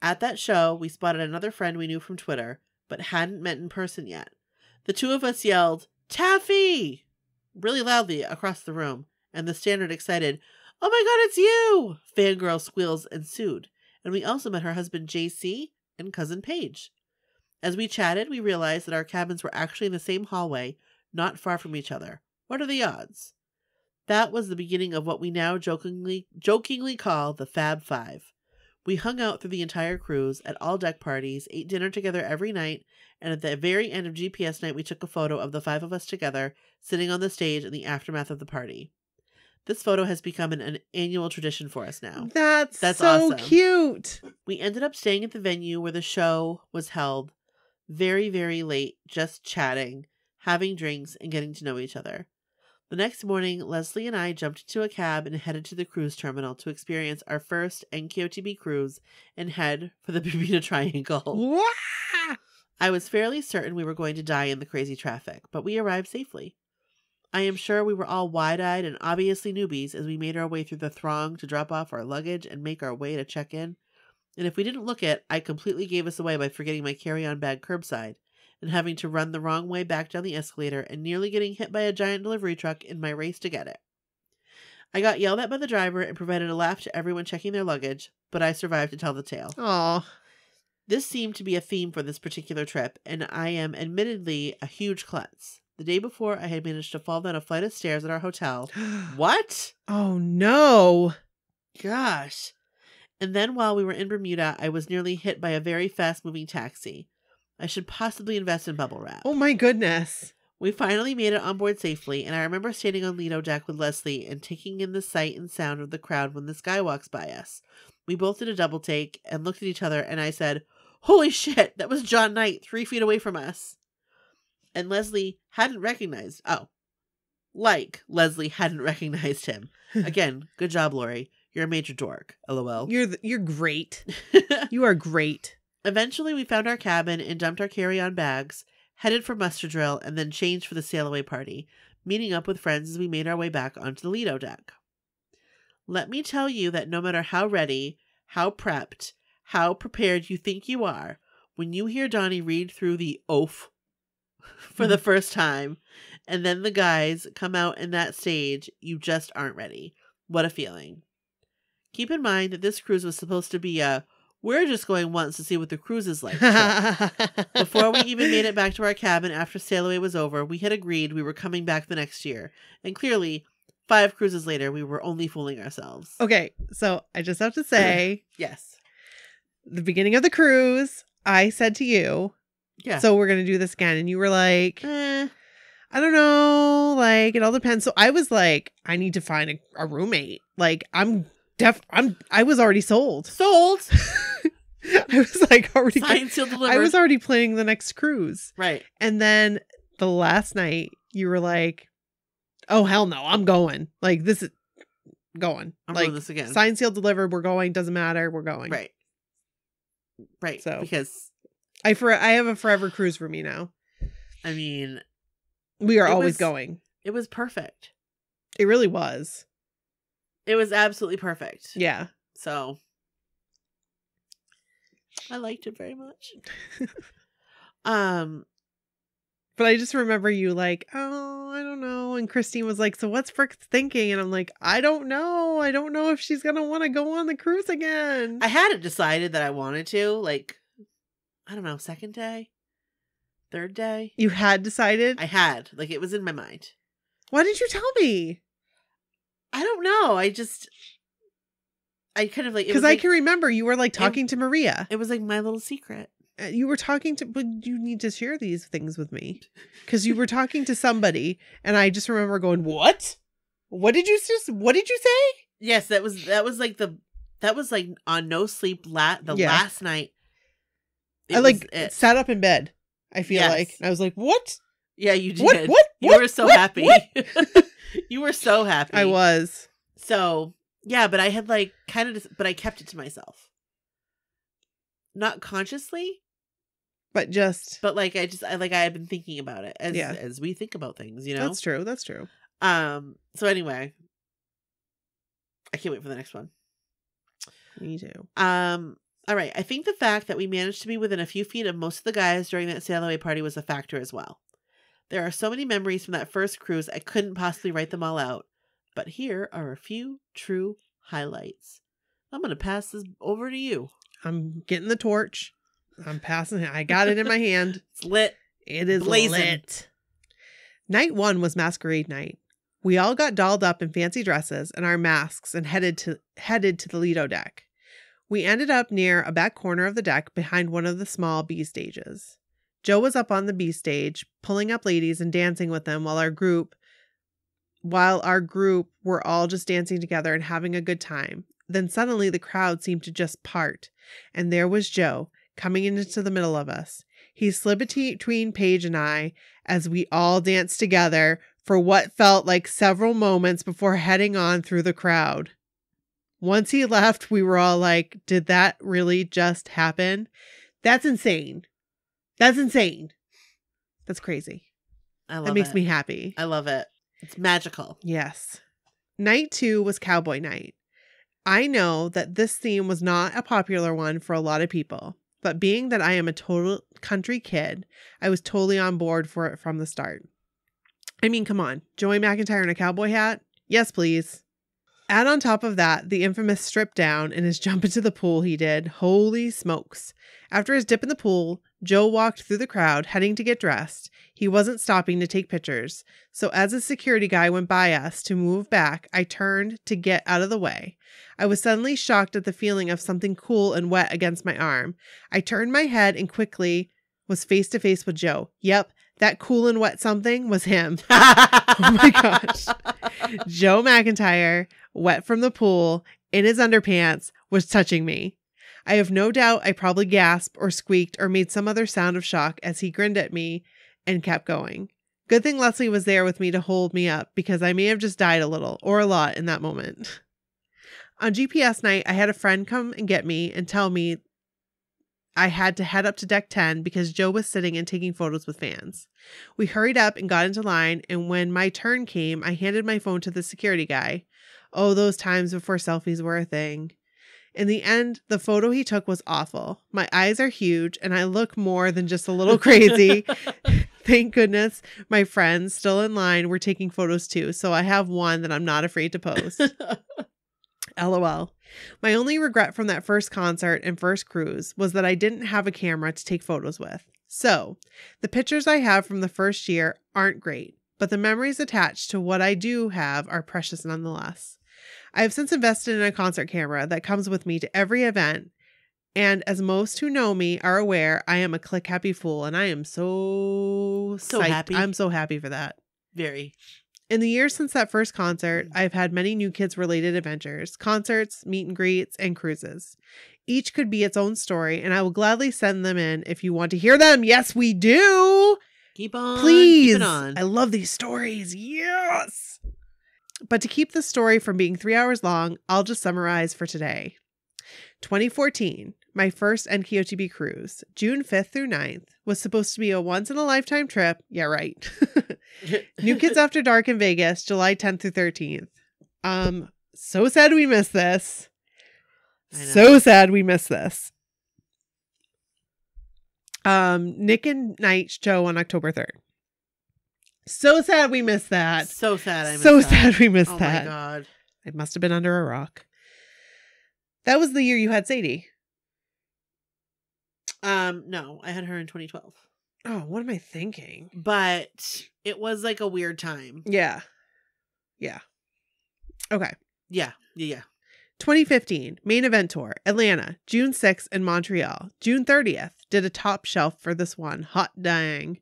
S3: At that show, we spotted another friend we knew from Twitter, but hadn't met in person yet. The two of us yelled, Taffy! really loudly across the room, and the standard excited, Oh my god, it's you! Fangirl squeals ensued, and we also met her husband JC and cousin Paige. As we chatted, we realized that our cabins were actually in the same hallway, not far from each other. What are the odds? That was the beginning of what we now jokingly jokingly call the Fab Five. We hung out through the entire cruise at all deck parties, ate dinner together every night, and at the very end of GPS night, we took a photo of the five of us together sitting on the stage in the aftermath of the party. This photo has become an, an annual tradition for us now.
S2: That's,
S3: That's
S2: so
S3: awesome.
S2: cute.
S3: We ended up staying at the venue where the show was held very, very late, just chatting, having drinks, and getting to know each other. The next morning, Leslie and I jumped into a cab and headed to the cruise terminal to experience our first NKOTB cruise and head for the Bermuda Triangle.
S2: Wah!
S3: I was fairly certain we were going to die in the crazy traffic, but we arrived safely. I am sure we were all wide eyed and obviously newbies as we made our way through the throng to drop off our luggage and make our way to check in. And if we didn't look it, I completely gave us away by forgetting my carry on bag curbside and having to run the wrong way back down the escalator and nearly getting hit by a giant delivery truck in my race to get it. I got yelled at by the driver and provided a laugh to everyone checking their luggage, but I survived to tell the tale.
S2: Aw.
S3: This seemed to be a theme for this particular trip, and I am admittedly a huge klutz. The day before, I had managed to fall down a flight of stairs at our hotel. What?
S2: Oh no.
S3: Gosh. And then while we were in Bermuda, I was nearly hit by a very fast moving taxi. I should possibly invest in bubble wrap.
S2: Oh my goodness.
S3: We finally made it on board safely, and I remember standing on Lido deck with Leslie and taking in the sight and sound of the crowd when this guy walks by us. We both did a double take and looked at each other, and I said, Holy shit, that was Jon Knight, three feet away from us. And Leslie hadn't recognized. Oh, like Leslie hadn't recognized him. Again, good job, Laurie. You're a major dork. LOL.
S2: You're th- you're great. You are great.
S3: Eventually, we found our cabin and dumped our carry on bags, headed for muster drill, and then changed for the sail away party, meeting up with friends as we made our way back onto the Lido deck. Let me tell you that no matter how ready, how prepped, how prepared you think you are, when you hear Donnie read through the oath for the first time, and then the guys come out in that stage, you just aren't ready. What a feeling. Keep in mind that this cruise was supposed to be a we're just going once to see what the cruise is like. Before we even made it back to our cabin after sail away was over, we had agreed we were coming back the next year. And clearly, five cruises later, we were only fooling ourselves.
S2: okay, so I just have to say,
S3: Yes.
S2: the beginning of the cruise, I said to you,
S3: Yeah.
S2: so we're gonna do this again, and you were like,
S3: Eh,
S2: I don't know, like it all depends. So I was like, I need to find a, a roommate. Like I'm def, I'm, I was already sold.
S3: sold.
S2: I was like already,
S3: Signed, sealed, delivered.
S2: I was already planning the next cruise,
S3: right.
S2: and then the last night you were like, oh hell no, I'm going. Like this is going.
S3: I'm
S2: like
S3: doing this again.
S2: Sign, sealed, delivered. We're going. Doesn't matter. We're going.
S3: Right. Right.
S2: So-
S3: because
S2: I for I have a forever cruise for me now.
S3: I mean,
S2: We are always
S3: was-
S2: going.
S3: it was perfect.
S2: It really was.
S3: It was absolutely perfect.
S2: Yeah.
S3: So I liked it very much. um
S2: But I just remember you like, oh, I don't know. And Christine was like, so what's Frick thinking? And I'm like, I don't know. I don't know if she's gonna want to go on the cruise again.
S3: I hadn't decided that I wanted to, like I don't know, second day? Third day?
S2: you had decided.
S3: I had. Like it was in my mind.
S2: Why didn't you tell me?
S3: I don't know. I just I kind of like it
S2: Because I
S3: like,
S2: can remember you were like talking to Maria.
S3: it was like my little secret.
S2: Uh, You were talking to, but you need to share these things with me. Because you were talking to somebody, and I just remember going, "What? What did you just? What did you say?"
S3: Yes, that was that was like the that was like on no sleep la- the
S2: Yeah.
S3: last night.
S2: I like
S3: it.
S2: sat up in bed. I feel
S3: Yes.
S2: like and I was like, "What?
S3: Yeah, you did.
S2: What? What?
S3: You
S2: What?
S3: were so
S2: What?
S3: happy.
S2: What?"
S3: you were so happy.
S2: I was.
S3: So yeah, but I had like kind of, just, but I kept it to myself, not consciously,
S2: But just
S3: but like I just, I like I had been thinking about it as
S2: Yeah.
S3: as we think about things, you know.
S2: that's true. That's true.
S3: Um. So anyway, I can't wait for the next one.
S2: Me too.
S3: Um. All right. I think the fact that we managed to be within a few feet of most of the guys during that sail away party was a factor as well. There are so many memories from that first cruise, I couldn't possibly write them all out. But here are a few true highlights. I'm going to pass this over to you.
S2: I'm getting the torch. I'm passing it. I got it in my hand.
S3: It's lit.
S2: It is
S3: Blazing.
S2: lit. Night one was masquerade night. We all got dolled up in fancy dresses and our masks and headed to headed to the Lido deck. We ended up near a back corner of the deck behind one of the small B stages. Joe was up on the B stage, pulling up ladies and dancing with them while our group while our group were all just dancing together and having a good time. Then suddenly the crowd seemed to just part, and there was Joe coming into the middle of us. He slid between Paige and I as we all danced together for what felt like several moments before heading on through the crowd. Once he left, we were all like, Did that really just happen? That's insane. That's insane. That's crazy.
S3: I love
S2: That It makes
S3: it.
S2: me happy.
S3: I love it. It's magical.
S2: Yes. Night two was Cowboy Night. I know that this theme was not a popular one for a lot of people, but being that I am a total country kid, I was totally on board for it from the start. I mean, come on, Joey McIntyre in a cowboy hat? Yes, please. Add on top of that the infamous strip down and his jump into the pool he did. Holy smokes. After his dip in the pool, Joe walked through the crowd, heading to get dressed. He wasn't stopping to take pictures. So as a security guy went by us to move back, I turned to get out of the way. I was suddenly shocked at the feeling of something cool and wet against my arm. I turned my head and quickly was face to face with Joe. Yep, that cool and wet something was him.
S3: oh
S2: my gosh. Joe McIntyre, wet from the pool, in his underpants, was touching me. I have no doubt I probably gasped or squeaked or made some other sound of shock as he grinned at me and kept going. Good thing Leslie was there with me to hold me up because I may have just died a little or a lot in that moment. On GPS night, I had a friend come and get me and tell me I had to head up to deck 10 because Joe was sitting and taking photos with fans. We hurried up and got into line, and when my turn came, I handed my phone to the security guy. Oh, those times before selfies were a thing. In the end, the photo he took was awful. My eyes are huge, and I look more than just a little crazy. Thank goodness my friends still in line were taking photos too, so I have one that I'm not afraid to post. LOL. My only regret from that first concert and first cruise was that I didn't have a camera to take photos with. So, the pictures I have from the first year aren't great, but the memories attached to what I do have are precious nonetheless. I have since invested in a concert camera that comes with me to every event, and as most who know me are aware, I am a click happy fool, and I am so
S3: So
S2: psyched.
S3: happy.
S2: I'm so happy for that.
S3: Very.
S2: In the years since that first concert, mm. I've had many new kids related adventures, concerts, meet and greets, and cruises. Each could be its own story, and I will gladly send them in if you want to hear them. Yes, we do.
S3: Keep on.
S2: Please.
S3: Keep on.
S2: I love these stories. Yes. But to keep the story from being three hours long, I'll just summarize for today. 2014, my first NKOTB cruise, June 5th through 9th, was supposed to be a once in a lifetime trip. Yeah, right. New Kids After Dark in Vegas, July 10th through 13th. Um, so sad we missed this. So sad we missed this. Um, Nick and Knight show on October 3rd. So sad we missed that.
S3: so sad. I missed
S2: so
S3: that.
S2: sad we missed
S3: Oh
S2: that.
S3: my god.
S2: It must have been under a rock. That was the year you had Sadie.
S3: Um, no, I had her in 2012,
S2: Oh, what am I thinking?
S3: but it was like a weird time.
S2: Yeah. Yeah. Okay.
S3: Yeah, yeah, yeah.
S2: 2015 main event tour Atlanta June 6th in Montreal June 30th did a top shelf for this one hot dang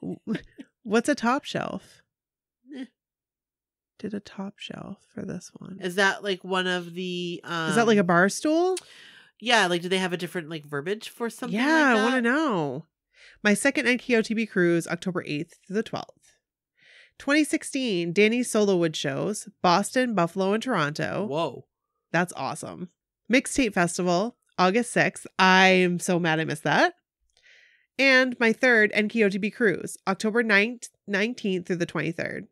S2: what's a top shelf
S3: Eh.
S2: did a top shelf for this one
S3: Is that like one of the? Um,
S2: is that like a bar stool
S3: Yeah, like do they have a different like verbiage for something?
S2: yeah
S3: like
S2: I want to know my second NKOTB cruise October 8th through the 12th 2016 Danny's Solowood shows Boston Buffalo and Toronto
S3: Whoa.
S2: That's awesome. Mixtape Festival, August 6th. I'm so mad I missed that. And my third NKOTB cruise, October 9th, 19th through the 23rd.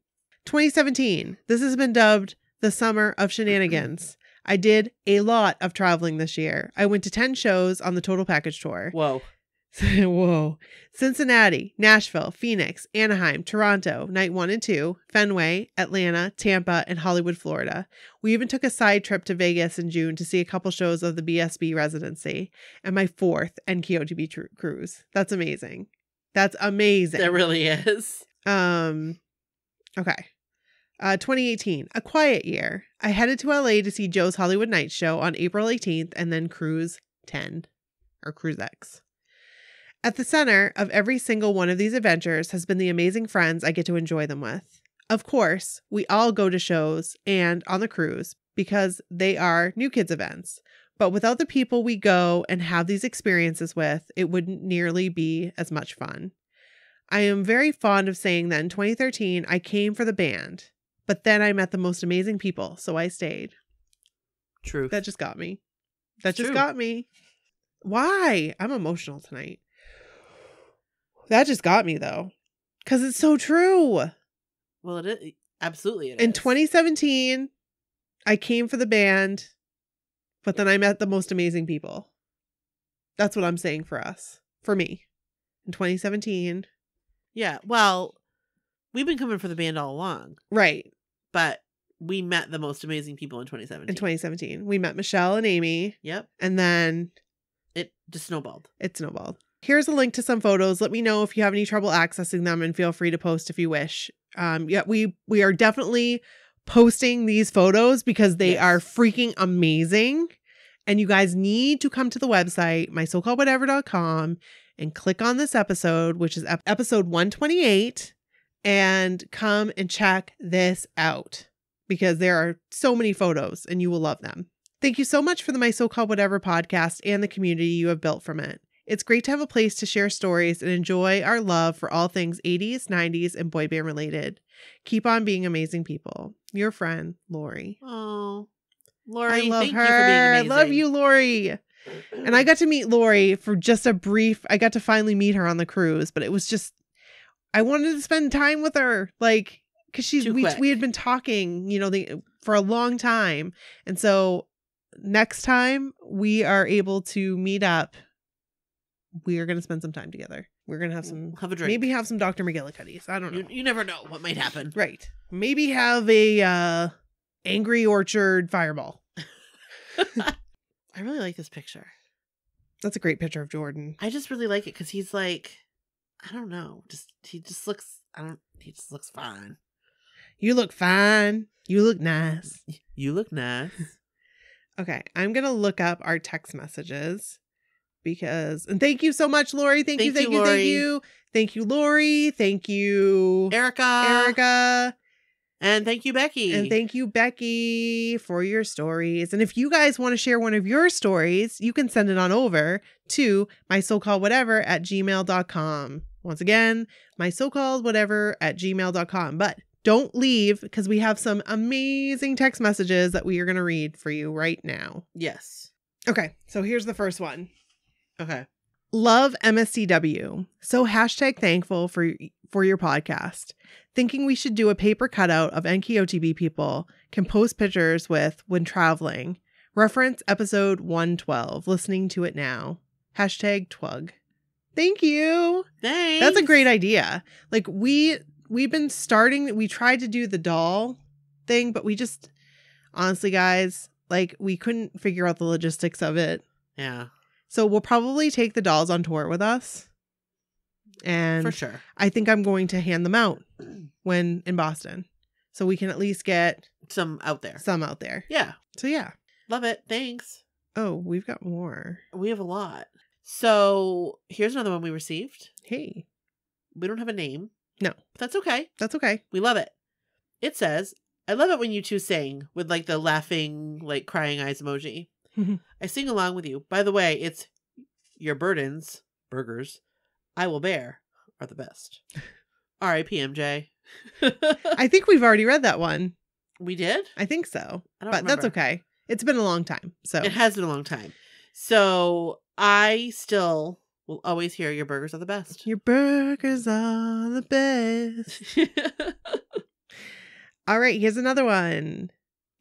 S2: 2017. This has been dubbed the summer of shenanigans. I did a lot of traveling this year. I went to 10 shows on the total package tour.
S3: Whoa.
S2: Whoa. Cincinnati, Nashville, Phoenix, Anaheim, Toronto, night one and two, Fenway, Atlanta, Tampa, and Hollywood, Florida. We even took a side trip to Vegas in June to see a couple shows of the BSB residency and my fourth NKOTB tr- cruise. That's amazing. That's amazing.
S3: That really is.
S2: Um, okay. Uh, 2018, a quiet year. I headed to LA to see Joe's Hollywood Night Show on April 18th and then Cruise 10 or Cruise X. At the center of every single one of these adventures has been the amazing friends I get to enjoy them with. Of course, we all go to shows and on the cruise because they are new kids events. But without the people we go and have these experiences with, it wouldn't nearly be as much fun. I am very fond of saying that in 2013, I came for the band, but then I met the most amazing people, so I stayed.
S3: True.
S2: That just got me. That
S3: It's
S2: just got me. Why? I'm emotional tonight. That just got me though. Cuz it's so true.
S3: well, it is absolutely. It
S2: In
S3: is.
S2: 2017, I came for the band, but then I met the most amazing people. That's what I'm saying for us. For me. In 2017.
S3: Yeah. Well, we've been coming for the band all along,
S2: Right.
S3: but we met the most amazing people in 2017.
S2: In 2017. We met Michelle and Amy,
S3: Yep.
S2: and then
S3: It just snowballed.
S2: it snowballed. Here's a link to some photos. Let me know if you have any trouble accessing them and feel free to post if you wish. Um yeah, we we are definitely posting these photos because they
S3: Yes.
S2: are freaking amazing. And you guys need to come to the website, mysocalledwhatever.com, and click on this episode, which is ep- episode 128, and come and check this out because there are so many photos and you will love them. Thank you so much for the My So Called Whatever podcast and the community you have built from it. It's great to have a place to share stories and enjoy our love for all things 80s, 90s, and boy band related. Keep on being amazing people. Your friend, Laurie.
S3: Oh, Laurie,
S2: I love
S3: thank
S2: her.
S3: you for being amazing.
S2: I love you, Laurie. And I got to meet Laurie for just a brief. I got to finally meet her on the cruise, but it was just I wanted to spend time with her, like because she's we
S3: quick.
S2: we had been talking, you know, the for a long time, and so next time we are able to meet up, we are going to spend some time together. We're going to have some
S3: have a drink.
S2: maybe have some Dr. McGillicuddy's. I don't know.
S3: you, you never know what might happen.
S2: Right. Maybe have a uh Angry Orchard fireball.
S3: I really like this picture.
S2: That's a great picture of Jordan.
S3: I just really like it because he's like, I don't know, just he just looks. I don't. He just looks fine.
S2: You look fine. You look nice.
S3: You look nice.
S2: Okay, I'm gonna look up our text messages because and thank you so much, Laurie. Thank, you,
S3: Thank
S2: thank
S3: you,
S2: you, thank you, thank you, Laurie. Thank you,
S3: Erika.
S2: Erika,
S3: And thank you, Becky.
S2: and thank you, Becky, for your stories. And if you guys want to share one of your stories, you can send it on over to my so called whatever at gmail.com. Once again, my so called whatever at gmail.com. But don't leave because we have some amazing text messages that we are going to read for you right now.
S3: yes.
S2: Okay, so here's the first one.
S3: Okay.
S2: Love MSCW. So hashtag thankful for for your podcast. Thinking we should do a paper cutout of NKOTB people can post pictures with when traveling. Reference episode 112. Listening to it now. Hashtag twug. Thank you.
S3: Thanks.
S2: That's a great idea. Like we we've been starting we tried to do the doll thing, but we just honestly guys, like we couldn't figure out the logistics of it.
S3: Yeah,
S2: So we'll probably take the dolls on tour with us. And
S3: for sure.
S2: I think I'm going to hand them out when in Boston. So we can at least get
S3: Some out there.
S2: some out there.
S3: Yeah.
S2: So yeah.
S3: Love it. Thanks.
S2: Oh, we've got more.
S3: We have a lot. So here's another one we received.
S2: Hey,
S3: We don't have a name.
S2: No.
S3: But that's okay.
S2: that's okay.
S3: We love it. It says, I love it when you two sing with like the laughing, like crying eyes emoji. I sing along with you. By the way, it's your burdens, burgers, I will bear are the best. R.I.P. MJ.
S2: I think we've already read that one.
S3: we did?
S2: I think so.
S3: I
S2: But that's okay. It's been a long time. So
S3: It has been a long time. So I still will always hear your burgers are the best.
S2: your burgers are the best. All right, here's another one.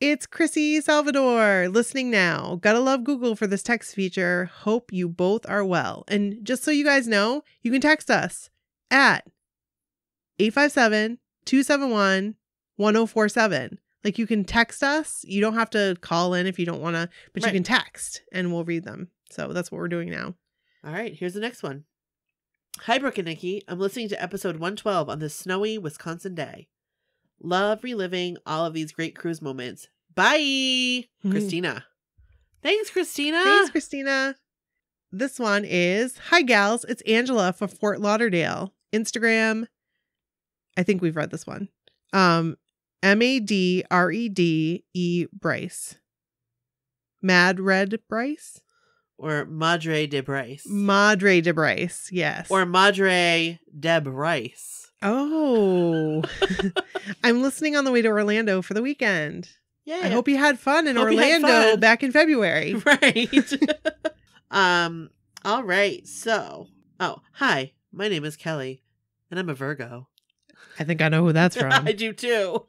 S2: It's Chrissy Salvador listening now. Gotta love Google for this text feature. Hope you both are well. And just so you guys know, you can text us at 857 271 1047. Like you can text us. You don't have to call in if you don't want to, but
S3: Right.
S2: you can text and we'll read them. So that's what we're doing now.
S3: All right, here's the next one. Hi, Brooke and Nikki. I'm listening to episode 112 on this snowy Wisconsin day. Love reliving all of these great cruise moments. Bye. Christina. Thanks, Christina.
S2: Thanks, Christina. This one is Hi, gals. It's Angela from Fort Lauderdale. Instagram. I think we've read this one. Um, M A D R E D E Bryce. Mad Red Bryce?
S3: Or Madre de Bryce.
S2: Madre de Bryce. Yes.
S3: or Madre Deb Rice.
S2: oh, I'm listening on the way to Orlando for the weekend.
S3: Yeah.
S2: I hope you had fun in
S3: Hope
S2: Orlando
S3: fun.
S2: back in February.
S3: right. um. All right. So, oh, hi. My name is Kelly, and I'm a Virgo.
S2: I think I know who that's from.
S3: I do too.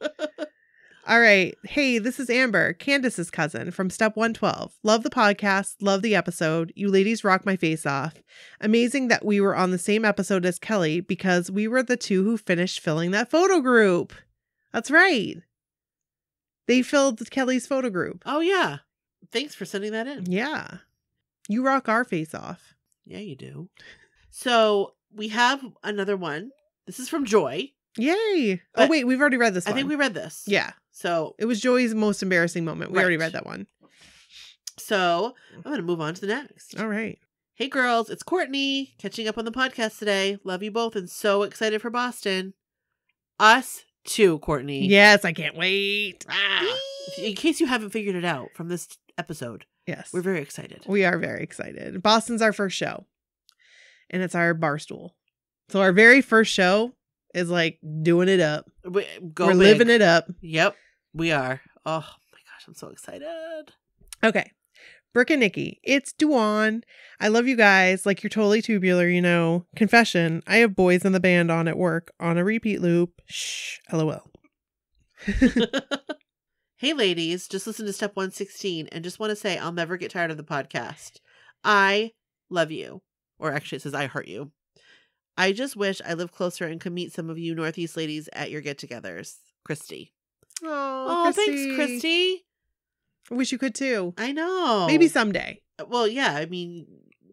S2: All right. Hey, this is Amber, Candace's cousin from Step 112. Love the podcast. Love the episode. You ladies rock my face off. Amazing that we were on the same episode as Kelly because we were the two who finished filling that photo group. That's right. They filled Kelly's photo group.
S3: oh yeah. Thanks for sending that in.
S2: Yeah. You rock our face off.
S3: Yeah, you do. So we have another one. This is from Joy.
S2: Yay. oh, wait. We've already read this
S3: I
S2: one.
S3: think we read this.
S2: Yeah.
S3: So
S2: It was Joey's most embarrassing moment. We already read that one.
S3: so I'm gonna move on to the next.
S2: All right.
S3: Hey girls, it's Courtney catching up on the podcast today. Love you both and so excited for Boston. Us too, Courtney.
S2: Yes, I can't wait.
S3: Ah. In case you haven't figured it out from this episode,
S2: Yes.
S3: we're very excited.
S2: We are very excited. Boston's our first show, and it's our bar stool. So our very first show is like doing it up.
S3: We, go
S2: We're
S3: big.
S2: living it up.
S3: Yep, we are. Oh my gosh, I'm so excited.
S2: Okay. Brooke and Nikki, it's Duan. I love you guys. Like you're totally tubular, you know. Confession: I have boys in the band on at work on a repeat loop. Shh. LOL.
S3: hey ladies, just listen to step 116 and just want to say I'll never get tired of the podcast. I love you. Or actually it says I hurt you. I just wish I lived closer and could meet some of you Northeast ladies at your get-togethers. Christy.
S2: Oh,
S3: Oh, thanks, Christy.
S2: I wish you could too.
S3: I know.
S2: Maybe someday.
S3: Uh, well, yeah. I mean,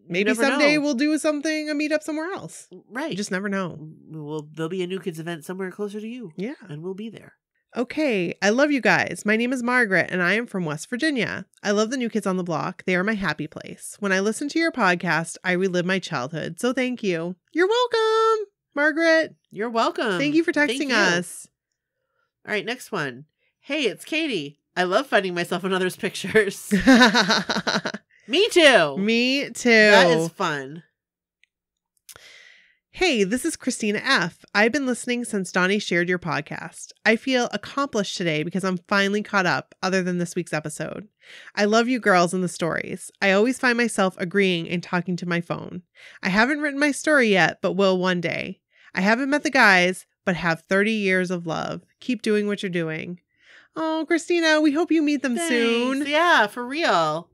S2: Maybe someday
S3: know.
S2: we'll do something, a meetup somewhere else.
S3: Mm, right.
S2: You just never know.
S3: well, there'll be a New Kids event somewhere closer to you,
S2: Yeah.
S3: and we'll be there.
S2: Okay, I love you guys. My name is Margaret and I am from West Virginia. I love the new kids on the block. They are my happy place. When I listen to your podcast, I relive my childhood. So thank you. You're welcome, Margaret.
S3: You're welcome.
S2: thank you for texting
S3: you.
S2: us.
S3: All right, next one. Hey, it's Katie. I love finding myself in others' pictures. Me too.
S2: Me too.
S3: That is fun.
S2: Hey, this is Christina F. I've been listening since Donnie shared your podcast. I feel accomplished today because I'm finally caught up, other than this week's episode. I love you girls and the stories. I always find myself agreeing and talking to my phone. I haven't written my story yet, but will one day. I haven't met the guys, but have 30 years of love. Keep doing what you're doing. Oh, Christina, we hope you meet them soon.
S3: Yeah, for real.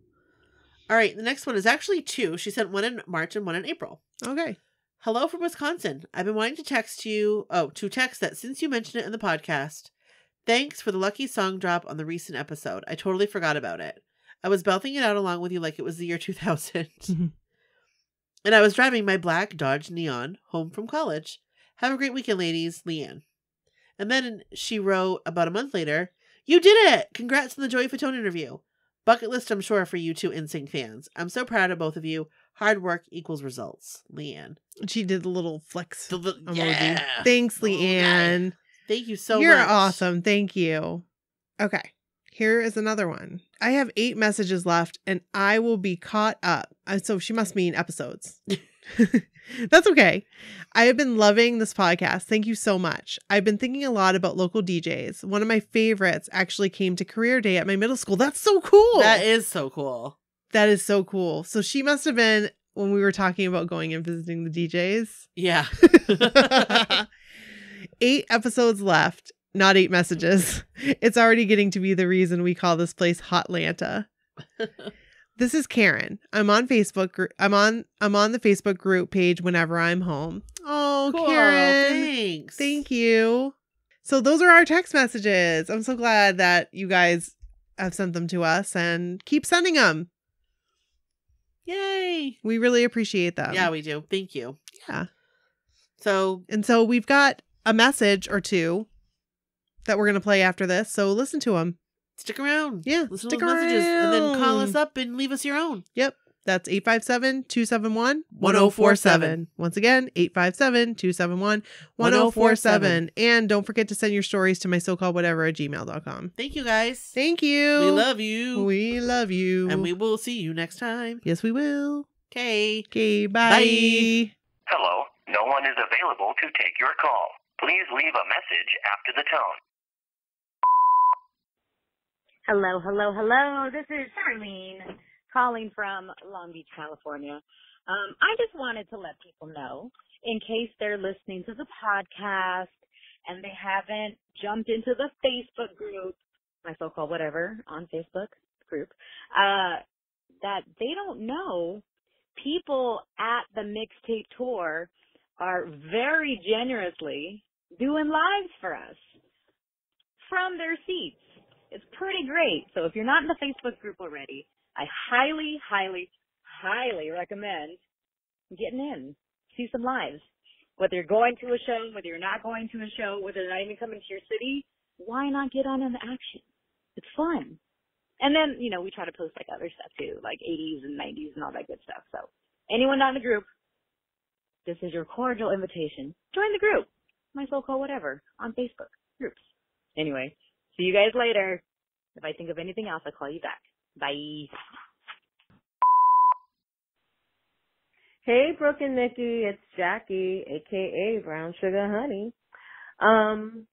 S3: All right, the next one is actually two. She sent one in March and one in April.
S2: Okay.
S3: Hello from Wisconsin. I've been wanting to text you. Oh, to text that since you mentioned it in the podcast. Thanks for the lucky song drop on the recent episode. I totally forgot about it. I was belting it out along with you like it was the year 2000.
S2: Mhm.
S3: and I was driving my black Dodge Neon home from college. Have a great weekend, ladies. Leanne. And then she wrote about a month later, You did it! Congrats on the Joey Fatone interview. Bucket list, I'm sure, for you two NSYNC fans. I'm so proud of both of you. Hard work equals results. Leanne.
S2: She did the little flex
S3: The
S2: emoji.
S3: yeah.
S2: Thanks,
S3: Oh.
S2: Leanne.
S3: Thank you so much.
S2: You're awesome. Thank you. Okay. Here is another one. I have eight messages left and I will be caught up. Uh, So she must mean episodes. That's okay. I have been loving this podcast. Thank you so much. I've been thinking a lot about local DJs. One of my favorites actually came to career day at my middle school. That's so cool.
S3: That is so cool.
S2: that is so cool. So she must have been when we were talking about going and visiting the DJs.
S3: Yeah.
S2: eight episodes left, not eight messages. It's already getting to be the reason we call this place Hotlanta. this is Karen. I'm on Facebook. gr- I'm on. I'm on the Facebook group page whenever I'm home. Oh,
S3: Cool.
S2: Karen,
S3: Thanks.
S2: thank you. So those are our text messages. I'm so glad that you guys have sent them to us and keep sending them.
S3: Yay.
S2: We really appreciate them.
S3: yeah, we do. Thank you.
S2: Yeah.
S3: So
S2: And so we've got a message or two that we're going to play after this. So listen to them.
S3: stick around.
S2: Yeah.
S3: Listen
S2: stick
S3: to those messages and then call us up and leave us your own. Yep.
S2: That's 857 271
S3: 1047.
S2: Once again, 857 271
S3: 1047.
S2: 1047. And don't forget to send your stories to my so called whatever at gmail.com.
S3: Thank you guys.
S2: Thank you.
S3: We love you.
S2: We love you.
S3: and we will see you next time.
S2: Yes, we will.
S3: Okay.
S2: Okay, bye.
S3: Bye.
S4: Hello, no one is available to take your call. Please leave a message after the tone.
S5: Hello, hello, hello. This is Charlene calling from Long Beach, California. Um, I just wanted to let people know, in case they're listening to the podcast and they haven't jumped into the Facebook group, my so-called whatever on Facebook group, uh, that they don't know people at the mixtape tour are very generously doing lives for us from their seats. It's pretty great. So if you're not in the Facebook group already, I highly, highly, highly recommend getting in. See some lives. Whether you're going to a show, whether you're not going to a show, whether they're not even coming to your city, why not get on in the action? It's fun. And then, you know, we try to post like other stuff too, like 80s and 90s and all that good stuff. So anyone not in the group, this is your cordial invitation. Join the group. My so-called whatever on Facebook groups. Anyway, see you guys later. If I think of anything else, I'll call you back. Bye.
S6: Hey, Brooke and Nikki, it's Jackie, aka Brown Sugar Honey. Um,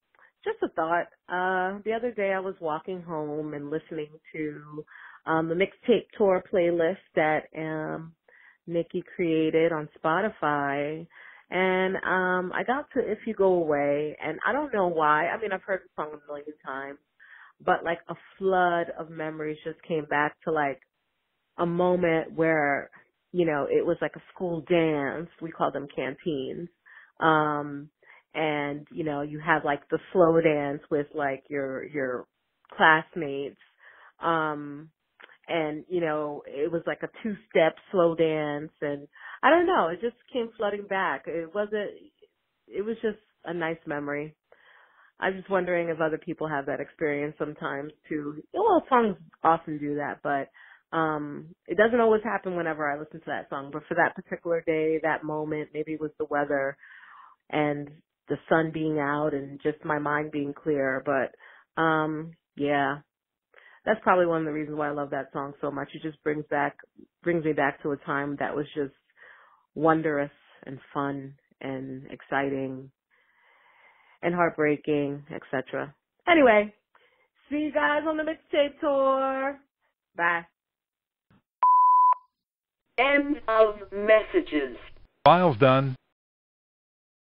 S6: just a thought. Uh, the other day I was walking home and listening to um the mixtape tour playlist that um Nikki created on Spotify. And um I got to If You Go Away and I don't know why. I mean I've heard the song a million times, but like a flood of memories just came back to like a moment where you know, it was like a school dance. We call them canteens. Um, and, you know, you have like the slow dance with like your, your classmates. Um, and you know, it was like a two step slow dance and I don't know, it just came flooding back. It wasn't, it was just a nice memory. I'm just wondering if other people have that experience sometimes too. Well, songs often do that, but um it doesn't always happen whenever I listen to that song. But for that particular day, that moment, maybe it was the weather and the sun being out and just my mind being clear. But um yeah, that's probably one of the reasons why I love that song so much. It just brings back brings me back to a time that was just wondrous and fun and exciting and heartbreaking, etc. Anyway, see you guys on the mixtape tour. Bye.
S7: End of messages.
S8: Files done.